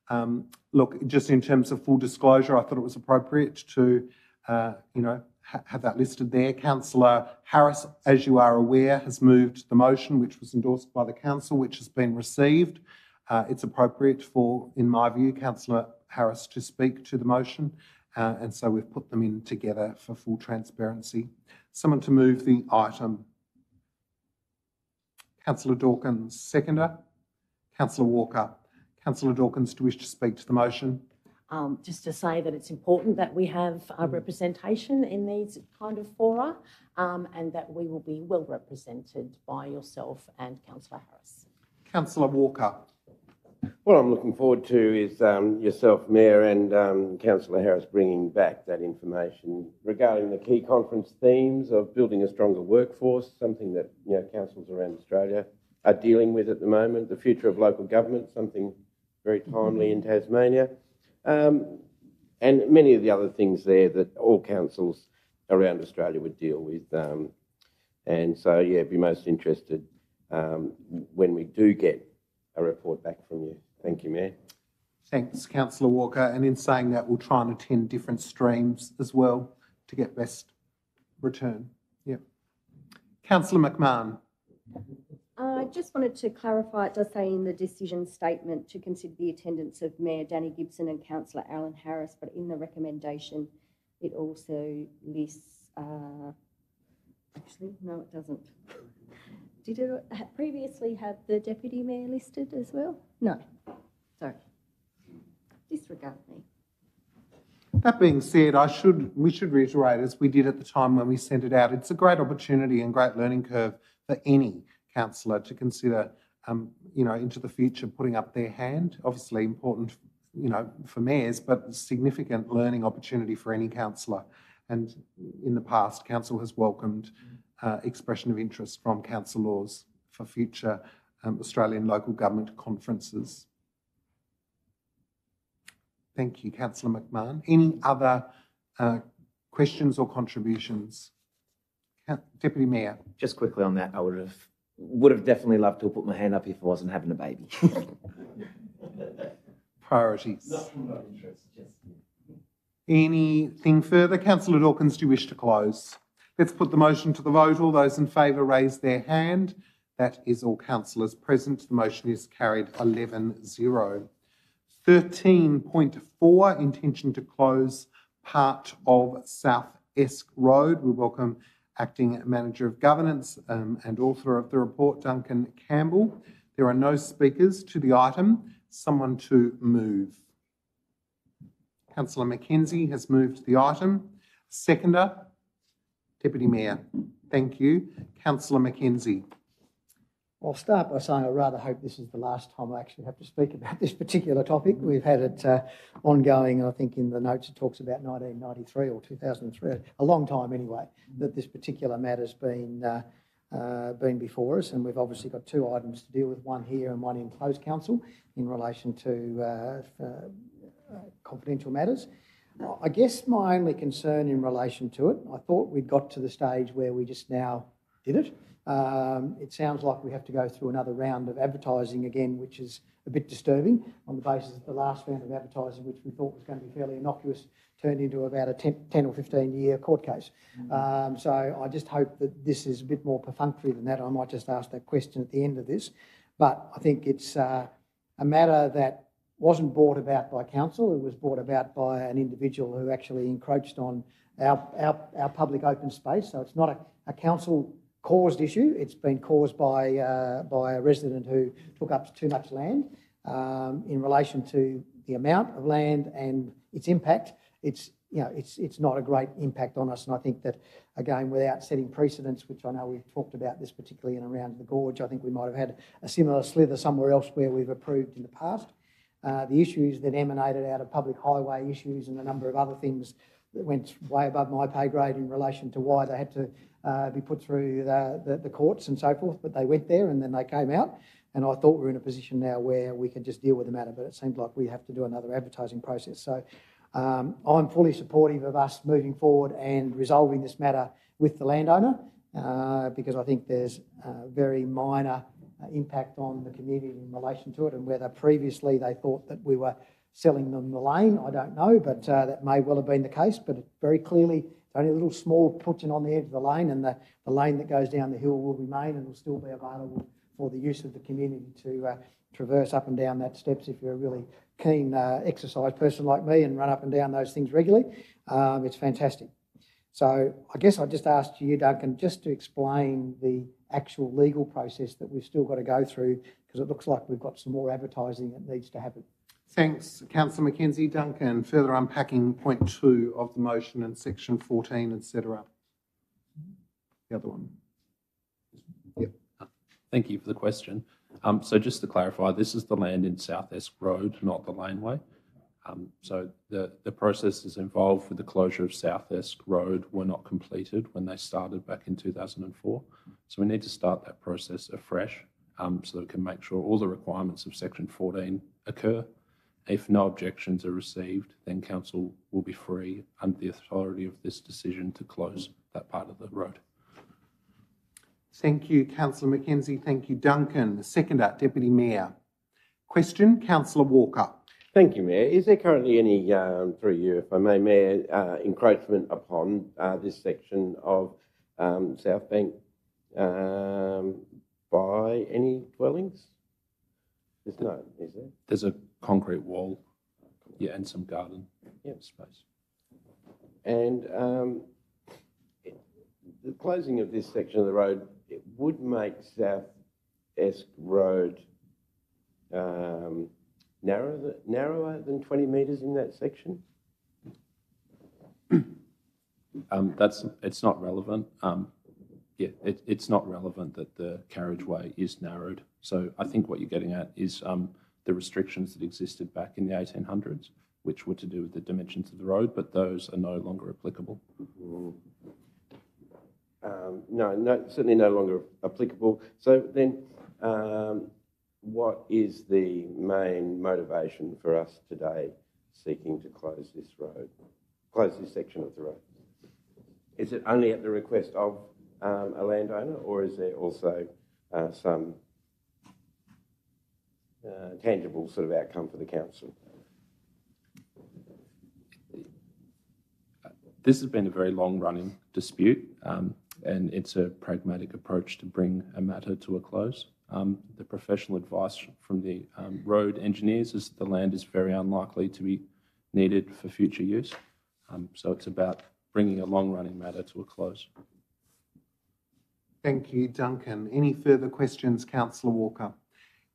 [SPEAKER 1] Um, look, just in terms of full disclosure, I thought it was appropriate to, uh, you know, ha- have that listed there. Councillor Harris, as you are aware, has moved the motion, which was endorsed by the council, which has been received. Uh, it's appropriate for, in my view, Councillor Harris to speak to the motion, uh, and so we've put them in together for full transparency. Someone to move the item. Councillor Dawkins, seconder. Councillor Walker. Councillor Dawkins, do you wish to speak to the motion?
[SPEAKER 2] Um, just to say that it's important that we have uh, representation in these kind of fora um, and that we will be well represented by yourself and Councillor Harris.
[SPEAKER 1] Councillor Walker.
[SPEAKER 10] What I'm looking forward to is um, yourself, Mayor, and um, Councillor Harris bringing back that information regarding the key conference themes of building a stronger workforce, something that you know councils around Australia are dealing with at the moment. The future of local government, something very timely in Tasmania, um, and many of the other things there that all councils around Australia would deal with. Um, and so, yeah, be most interested um, when we do get a report back from you. Thank you, Mayor.
[SPEAKER 1] Thanks, Councillor Walker. And in saying that, we'll try and attend different streams as well to get best return. Yep. Councillor McMahon.
[SPEAKER 20] I just wanted to clarify, it does say in the decision statement to consider the attendance of Mayor Danny Gibson and Councillor Alan Harris, but in the recommendation, it also lists, uh, actually, no, it doesn't. Did it previously have the deputy mayor listed as well? No, sorry. Disregard me.
[SPEAKER 1] That being said, I should we should reiterate, as we did at the time when we sent it out, it's a great opportunity and great learning curve for any councillor to consider, um, you know, into the future putting up their hand. Obviously important, you know, for mayors, but significant learning opportunity for any councillor. And in the past, council has welcomed uh, expression of interest from councillors for future um, Australian local government conferences. Thank you, Councillor McMahon. Any other uh, questions or contributions? Deputy Mayor.
[SPEAKER 13] Just quickly on that, I would have would have definitely loved to have put my hand up if I wasn't having a baby.
[SPEAKER 1] Priorities. Anything further? Councillor Dawkins, do you wish to close? Let's put the motion to the vote. All those in favour raise their hand. That is all councillors present. The motion is carried 11 0. 13.4, intention to close part of South Esk Road. We welcome Acting Manager of Governance um, and author of the report, Duncan Campbell. There are no speakers to the item. Someone to move. Councillor McKenzie has moved the item. Seconder, Deputy Mayor. Thank you. Councillor McKenzie.
[SPEAKER 9] I'll start by saying I rather hope this is the last time I actually have to speak about this particular topic. We've had it uh, ongoing, I think in the notes it talks about 1993 or 2003, a long time anyway, that this particular matter's been uh, uh, been before us, and we've obviously got two items to deal with, one here and one in closed council in relation to uh, uh, confidential matters. I guess my only concern in relation to it, I thought we'd got to the stage where we just now did it. Um, it sounds like we have to go through another round of advertising again, which is a bit disturbing on the basis of the last round of advertising, which we thought was going to be fairly innocuous, turned into about a 10, 10 or 15 year court case. Um, so I just hope that this is a bit more perfunctory than that. I might just ask that question at the end of this. But I think it's uh, a matter that wasn't brought about by council, it was brought about by an individual who actually encroached on our, our, our public open space. So it's not a, a council caused issue. It's been caused by, uh, by a resident who took up too much land um, in relation to the amount of land and its impact. It's you know, it's, it's not a great impact on us. And I think that, again, without setting precedents, which I know we've talked about this particularly in around the gorge, I think we might have had a similar slither somewhere else where we've approved in the past. Uh, the issues that emanated out of public highway issues and a number of other things that went way above my pay grade in relation to why they had to uh, be put through the, the, the, courts and so forth, but they went there and then they came out. And I thought we were in a position now where we could just deal with the matter, but it seemed like we have to do another advertising process. So um, I'm fully supportive of us moving forward and resolving this matter with the landowner uh, because I think there's very minor impact on the community in relation to it and whether previously they thought that we were selling them the lane, I don't know, but uh, that may well have been the case. But very clearly, it's only a little small pushing on the edge of the lane, and the, the lane that goes down the hill will remain and will still be available for the use of the community to uh, traverse up and down that steps if you're a really keen uh, exercise person like me and run up and down those things regularly. Um, it's fantastic. So I guess I just asked you, Duncan, just to explain the actual legal process that we've still got to go through because it looks like we've got some more advertising that needs to happen.
[SPEAKER 1] Thanks, Councillor McKenzie. Duncan, further unpacking point two of the motion and section 14, etc. The other one. Yep.
[SPEAKER 21] Thank you for the question. Um, so just to clarify, this is the land in South Esk Road, not the laneway. Um, so the, the processes involved with the closure of South Esk Road were not completed when they started back in 2004. So we need to start that process afresh um, so that we can make sure all the requirements of section 14 occur if no objections are received, then council will be free under the authority of this decision to close that part of the road.
[SPEAKER 1] Thank you, Councillor McKenzie. Thank you, Duncan. The seconder, Deputy Mayor. Question, Councillor Walker.
[SPEAKER 10] Thank you, Mayor. Is there currently any, um, through you, if I may, Mayor, uh, encroachment upon uh, this section of um, South Bank um, by any dwellings? There's none, is there?
[SPEAKER 21] There's a concrete wall, yeah, and some garden
[SPEAKER 10] Yep.
[SPEAKER 21] space.
[SPEAKER 10] And um, it- the closing of this section of the road, it would make South Esk Road um, narrower, narrower than 20 metres in that section?
[SPEAKER 21] Um, that's, it's not relevant. Um, yeah, it, it's not relevant that the carriageway is narrowed. So I think what you're getting at is um, the restrictions that existed back in the 1800s, which were to do with the dimensions of the road, but those are no longer applicable.
[SPEAKER 10] Um, no, no, certainly no longer applicable. So then, um, what is the main motivation for us today seeking to close this road, close this section of the road? Is it only at the request of um, a landowner, or is there also uh, some uh, tangible sort of outcome for the council?
[SPEAKER 21] This has been a very long running dispute, um, and it's a pragmatic approach to bring a matter to a close. Um, the professional advice from the um, road engineers is that the land is very unlikely to be needed for future use. Um, so it's about bringing a long running matter to a close.
[SPEAKER 1] Thank you, Duncan. Any further questions, Councillor Walker?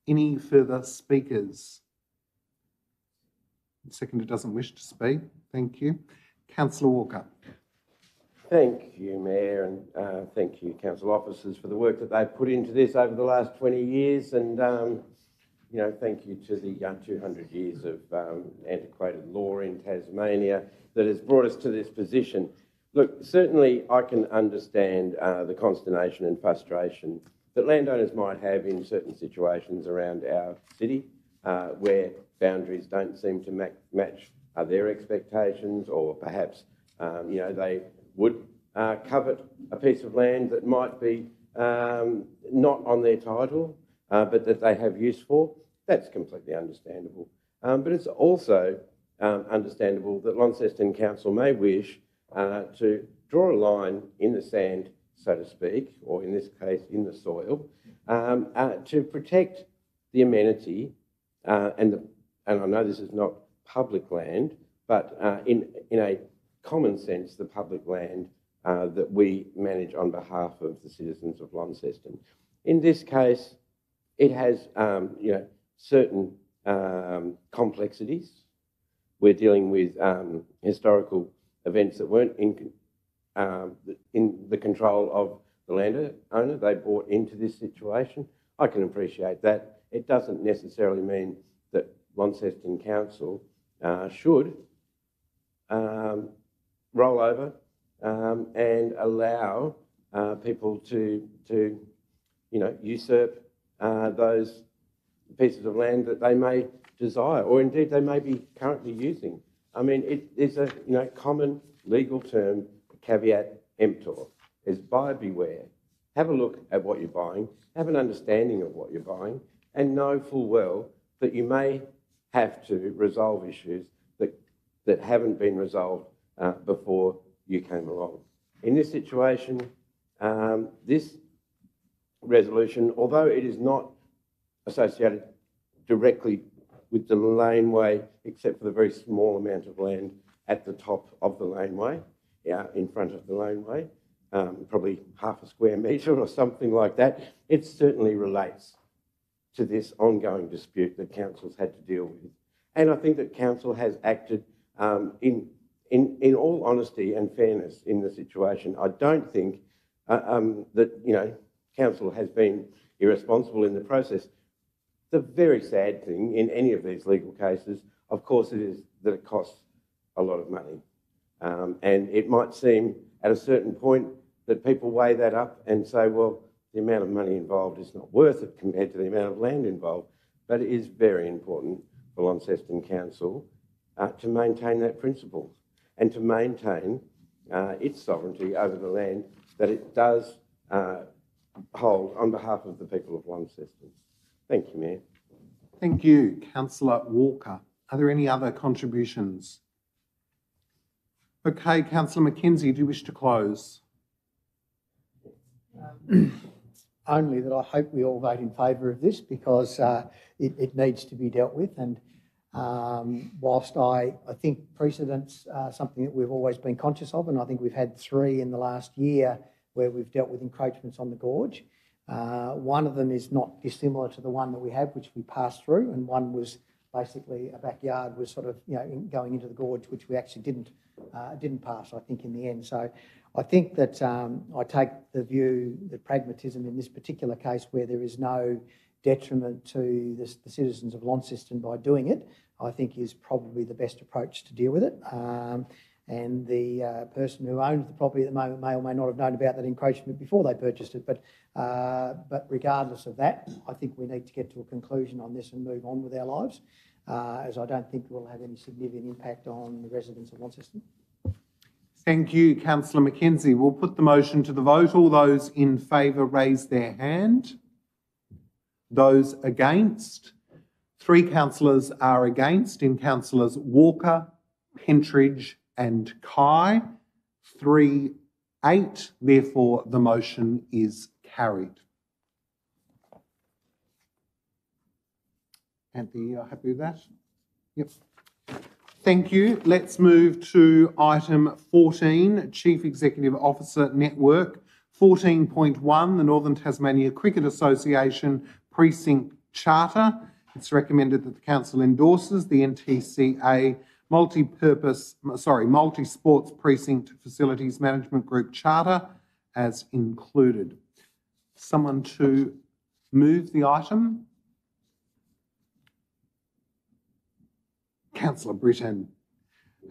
[SPEAKER 1] Any further speakers? The seconder doesn't wish to speak. Thank you. Councillor Walker.
[SPEAKER 10] Thank you, Mayor, and uh, thank you, council officers, for the work that they've put into this over the last 20 years. And, um, you know, thank you to the uh, 200 years of um, antiquated law in Tasmania that has brought us to this position. Look, certainly I can understand uh, the consternation and frustration that landowners might have in certain situations around our city uh, where boundaries don't seem to ma- match uh, their expectations, or perhaps um, you know they would uh, covet a piece of land that might be um, not on their title, uh, but that they have use for. That's completely understandable. Um, but it's also um, understandable that Launceston Council may wish uh, to draw a line in the sand, so to speak, or in this case in the soil, um, uh, to protect the amenity uh, and the, and I know this is not public land, but uh, in in a common sense, the public land uh, that we manage on behalf of the citizens of Launceston. In this case, it has um, you know certain um, complexities. We're dealing with um, historical events that weren't in, um, in the control of the landowner. They bought into this situation. I can appreciate that. It doesn't necessarily mean that Launceston Council uh, should um, roll over um, and allow uh, people to, to, you know, usurp uh, those pieces of land that they may desire, or indeed they may be currently using. I mean, it is a you know common legal term, caveat emptor, is buyer beware. Have a look at what you're buying, have an understanding of what you're buying, and know full well that you may have to resolve issues that, that haven't been resolved uh, before you came along. In this situation, um, this resolution, although it is not associated directly with the laneway, except for the very small amount of land at the top of the laneway, yeah, in front of the laneway, um, probably half a square metre or something like that, it certainly relates to this ongoing dispute that council's had to deal with. And I think that council has acted um, in, in, in all honesty and fairness in the situation. I don't think uh, um, that, you know, council has been irresponsible in the process. The very sad thing in any of these legal cases, of course, it is that it costs a lot of money. Um, and it might seem at a certain point that people weigh that up and say, well, the amount of money involved is not worth it compared to the amount of land involved. But it is very important for Launceston Council uh, to maintain that principle and to maintain uh, its sovereignty over the land that it does uh, hold on behalf of the people of Launceston. Thank you, Mayor.
[SPEAKER 1] Thank you, Councillor Walker. Are there any other contributions? Okay, Councillor McKenzie, do you wish to close?
[SPEAKER 9] Only that I hope we all vote in favour of this because uh, it, it, needs to be dealt with. And um, whilst I, I think precedents are something that we've always been conscious of, and I think we've had three in the last year where we've dealt with encroachments on the gorge. Uh, one of them is not dissimilar to the one that we have, which we passed through, and one was basically a backyard was sort of you know in, going into the gorge, which we actually didn't uh, didn't pass. I think in the end. So I think that um, I take the view that pragmatism in this particular case, where there is no detriment to the, the citizens of Launceston by doing it, I think is probably the best approach to deal with it. Um, and the uh, person who owns the property at the moment may or may not have known about that encroachment before they purchased it. But, uh, but regardless of that, I think we need to get to a conclusion on this and move on with our lives, uh, as I don't think it will have any significant impact on the residents of Launceston.
[SPEAKER 1] Thank you, Councillor McKenzie. We'll put the motion to the vote. All those in favour raise their hand. Those against? Three councillors are against in councillors Walker, Pentland and Cai. Three, eight. Therefore, the motion is carried. Anthony, are you happy with that? Yep. Thank you. Let's move to item 14, Chief Executive Officer Network. 14.1, the Northern Tasmania Cricket Association Precinct Charter. It's recommended that the Council endorses the NTCA multi-purpose, sorry, multi-sports precinct facilities management group charter as included. Someone to move the item? Councillor Britton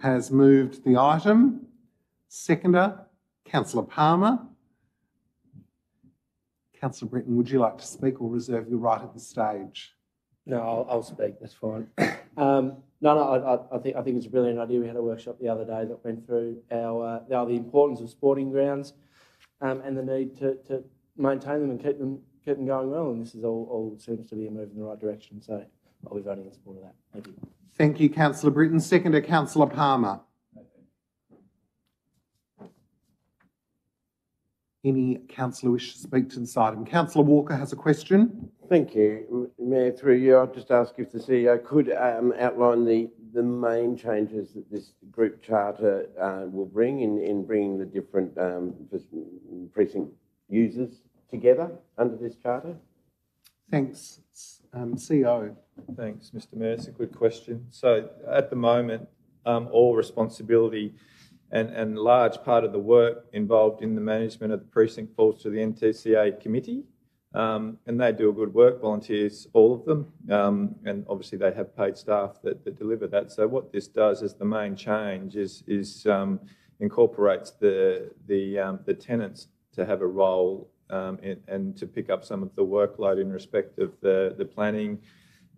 [SPEAKER 1] has moved the item. Seconder, Councillor Palmer. Councillor Britton, would you like to speak or reserve your right at this stage?
[SPEAKER 16] No, I'll, I'll speak. That's fine. Um, no, no, I, I, think I think it's a brilliant idea. We had a workshop the other day that went through our uh, the importance of sporting grounds um, and the need to, to maintain them and keep them keep them going well. And this is all, all seems to be a move in the right direction. So I'll be voting in support of that. Thank you.
[SPEAKER 1] Thank you, Councillor Britton. Seconder, Councillor Palmer. Any councillor wish to speak to this item? Councillor Walker has a question.
[SPEAKER 10] Thank you, Mayor. Through you, I'll just ask if the CEO could um, outline the, the main changes that this group charter uh, will bring in, in bringing the different um, precinct users together under this charter.
[SPEAKER 1] Thanks, um, CEO.
[SPEAKER 8] Thanks, Mr Mayor. It's a good question. So at the moment, um, all responsibility and, and large part of the work involved in the management of the precinct falls to the NTCA committee. Um, and they do a good work, volunteers, all of them, um, and obviously they have paid staff that, that, deliver that. So what this does is the main change is, is um, incorporates the the, um, the tenants to have a role um, in, and to pick up some of the workload in respect of the the planning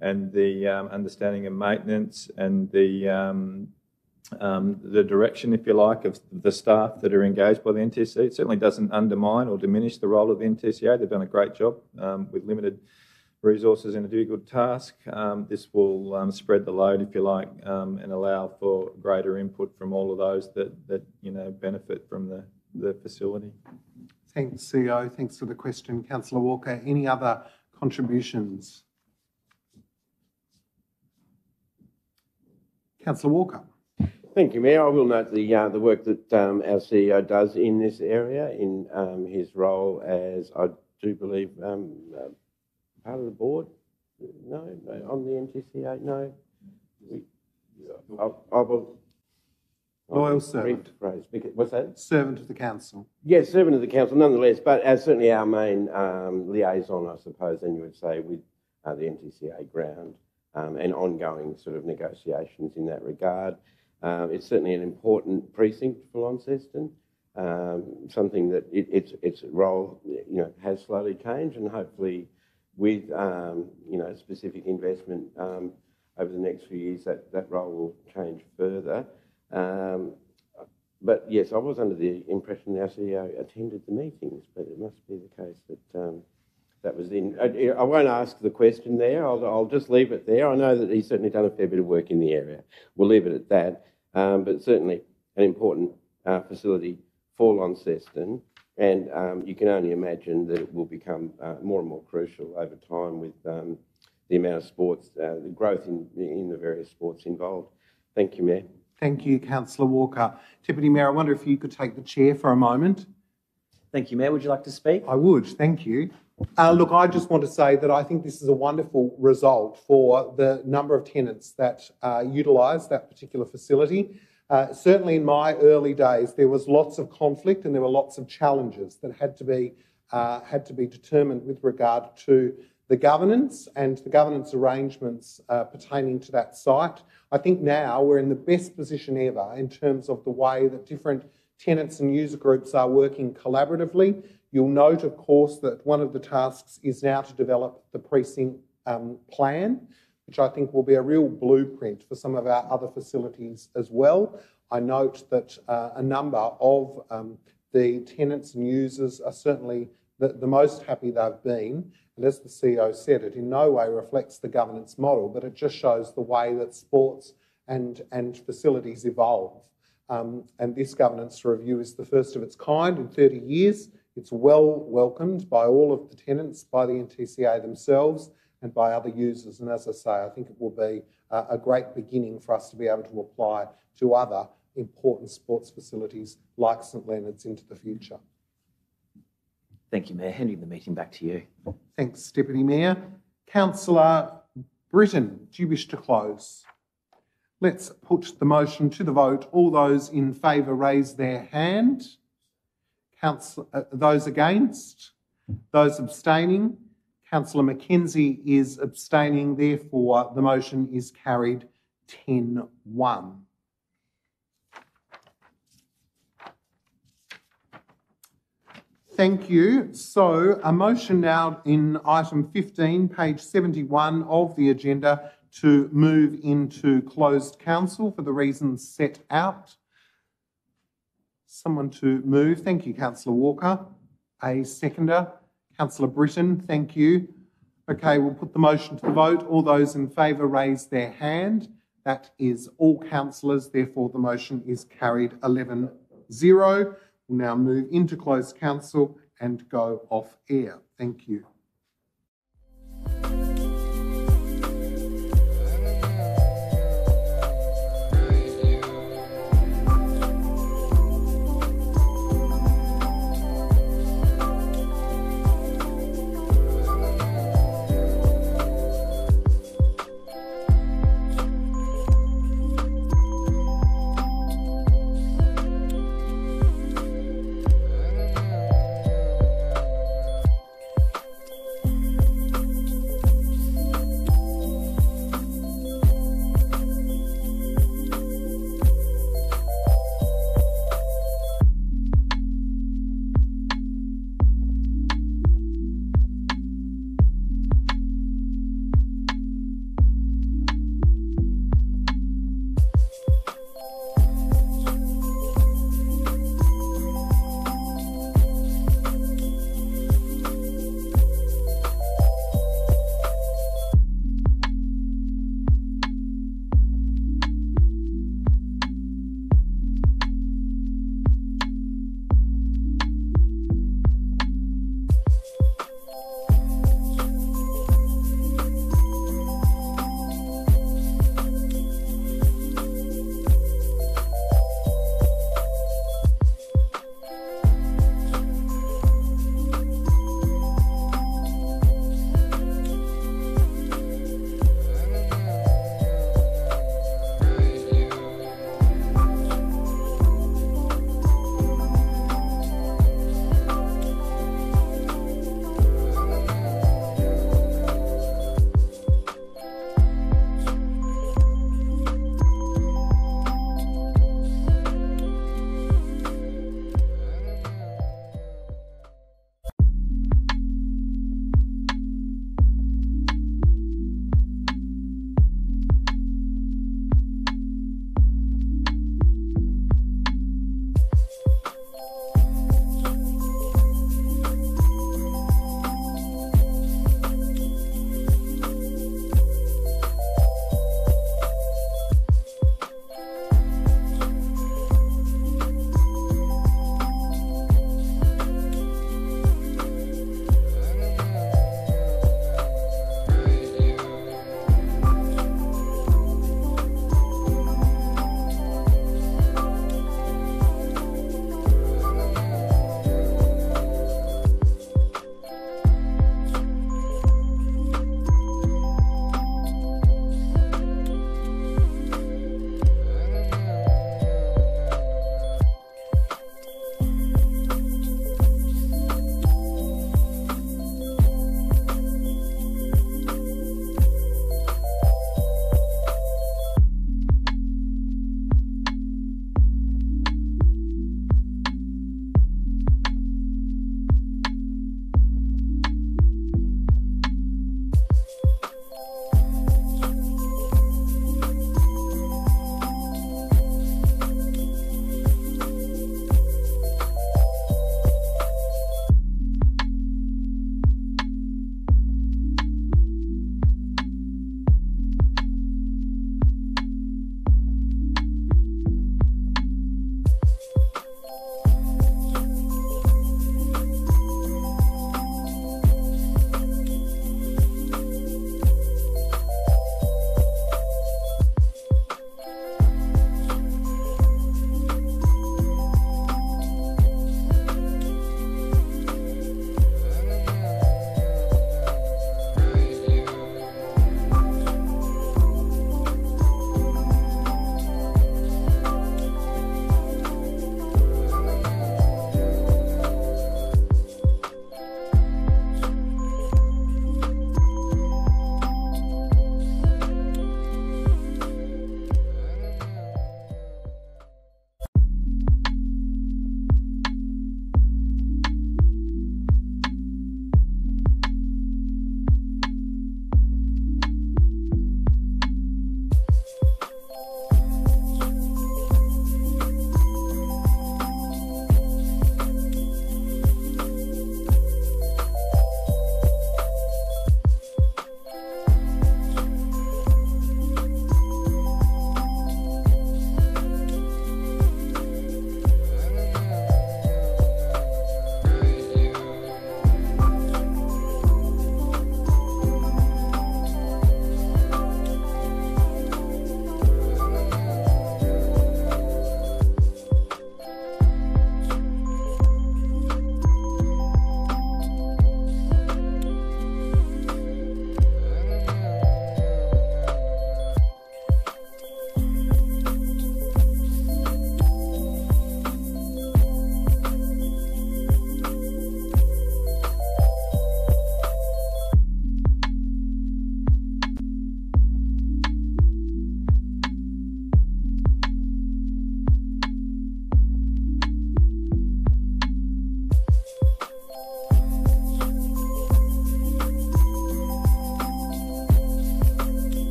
[SPEAKER 8] and the um, understanding of maintenance and the um, the direction, if you like, of the staff that are engaged by the NTC. It certainly doesn't undermine or diminish the role of the NTCA. They've done a great job um, with limited resources and a very good task. Um, this will um, spread the load, if you like, um, and allow for greater input from all of those that, that you know benefit from the, the facility.
[SPEAKER 1] Thanks, CEO. Thanks for the question, Councillor Walker. Any other contributions? Councillor Walker.
[SPEAKER 10] Thank you, Mayor. I will note the uh, the work that um, our CEO does in this area in um, his role as I do believe um, uh, part of the board. No, no, on the NTCA. No, we, I, I will.
[SPEAKER 1] Loyal servant.
[SPEAKER 10] Phrase. What's that?
[SPEAKER 1] Servant of the council.
[SPEAKER 10] Yes, servant of the council, nonetheless. But as certainly our main um, liaison, I suppose, then you would say with uh, the NTCA ground um, and ongoing sort of negotiations in that regard. Um, it's certainly an important precinct for Launceston, um, something that it, its its role you know has slowly changed, and hopefully with um, you know specific investment um, over the next few years, that that role will change further. Um, but yes, I was under the impression our CEO attended the meetings, but it must be the case that um, that was in. I, I, won't ask the question there. I'll, I'll, just leave it there. I know that he's certainly done a fair bit of work in the area. We'll leave it at that. Um, but certainly an important uh, facility for Launceston. And um, you can only imagine that it will become uh, more and more crucial over time with um, the amount of sports, uh, the growth in, in the various sports involved. Thank you, Mayor.
[SPEAKER 1] Thank you, Councillor Walker. Deputy Mayor, I wonder if you could take the chair for a moment.
[SPEAKER 13] Thank you, Mayor. Would you like to speak?
[SPEAKER 1] I would, thank you. Uh, look, I just want to say that I think this is a wonderful result for the number of tenants that uh, utilise that particular facility. Uh, certainly in my early days, there was lots of conflict and there were lots of challenges that had to be, uh, had to be determined with regard to the governance and the governance arrangements uh, pertaining to that site. I think now we're in the best position ever in terms of the way that different tenants and user groups are working collaboratively You'll note, of course, that one of the tasks is now to develop the precinct um, plan, which I think will be a real blueprint for some of our other facilities as well. I note that uh, a number of um, the tenants and users are certainly the, the, most happy they've been. And as the CEO said, it in no way reflects the governance model, but it just shows the way that sports and, and facilities evolve. Um, and this governance review is the first of its kind in 30 years. It's well welcomed by all of the tenants, by the NTCA themselves, and by other users. And as I say, I think it will be a great beginning for us to be able to apply to other important sports facilities like St Leonard's into the future.
[SPEAKER 13] Thank you, Mayor. Handing the meeting back to you.
[SPEAKER 1] Thanks, Deputy Mayor. Councillor Britton, do you wish to close? Let's put the motion to the vote. All those in favour raise their hand. Council, uh, those against? Those abstaining? Councillor McKenzie is abstaining, therefore the motion is carried 10 1. Thank you. So, a motion now in item 15, page 71 of the agenda, to move into closed council for the reasons set out. Someone to move. Thank you, Councillor Walker. A seconder. Councillor Britton, thank you. Okay, we'll put the motion to the vote. All those in favour raise their hand. That is all councillors, therefore the motion is carried 11 0. We'll now move into closed council and go off air. Thank you.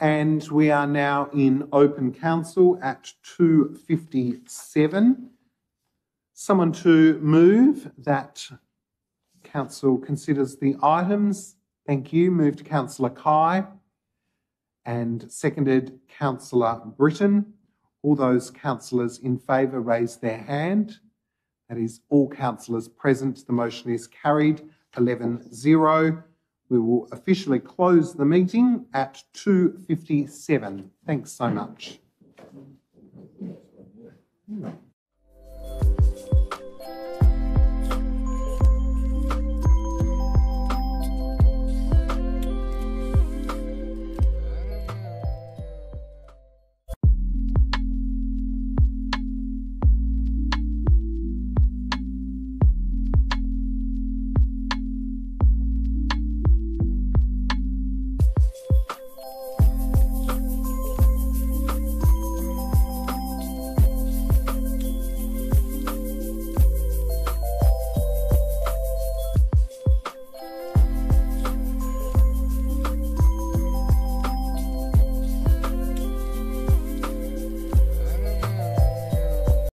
[SPEAKER 1] And we are now in open council at 2.57. Someone to move that council considers the items. Thank you. Moved Councillor Cai and seconded Councillor Britton. All those councillors in favour raise their hand. That is all councillors present. The motion is carried 11-0 we will officially close the meeting at 2.57. Thanks so much.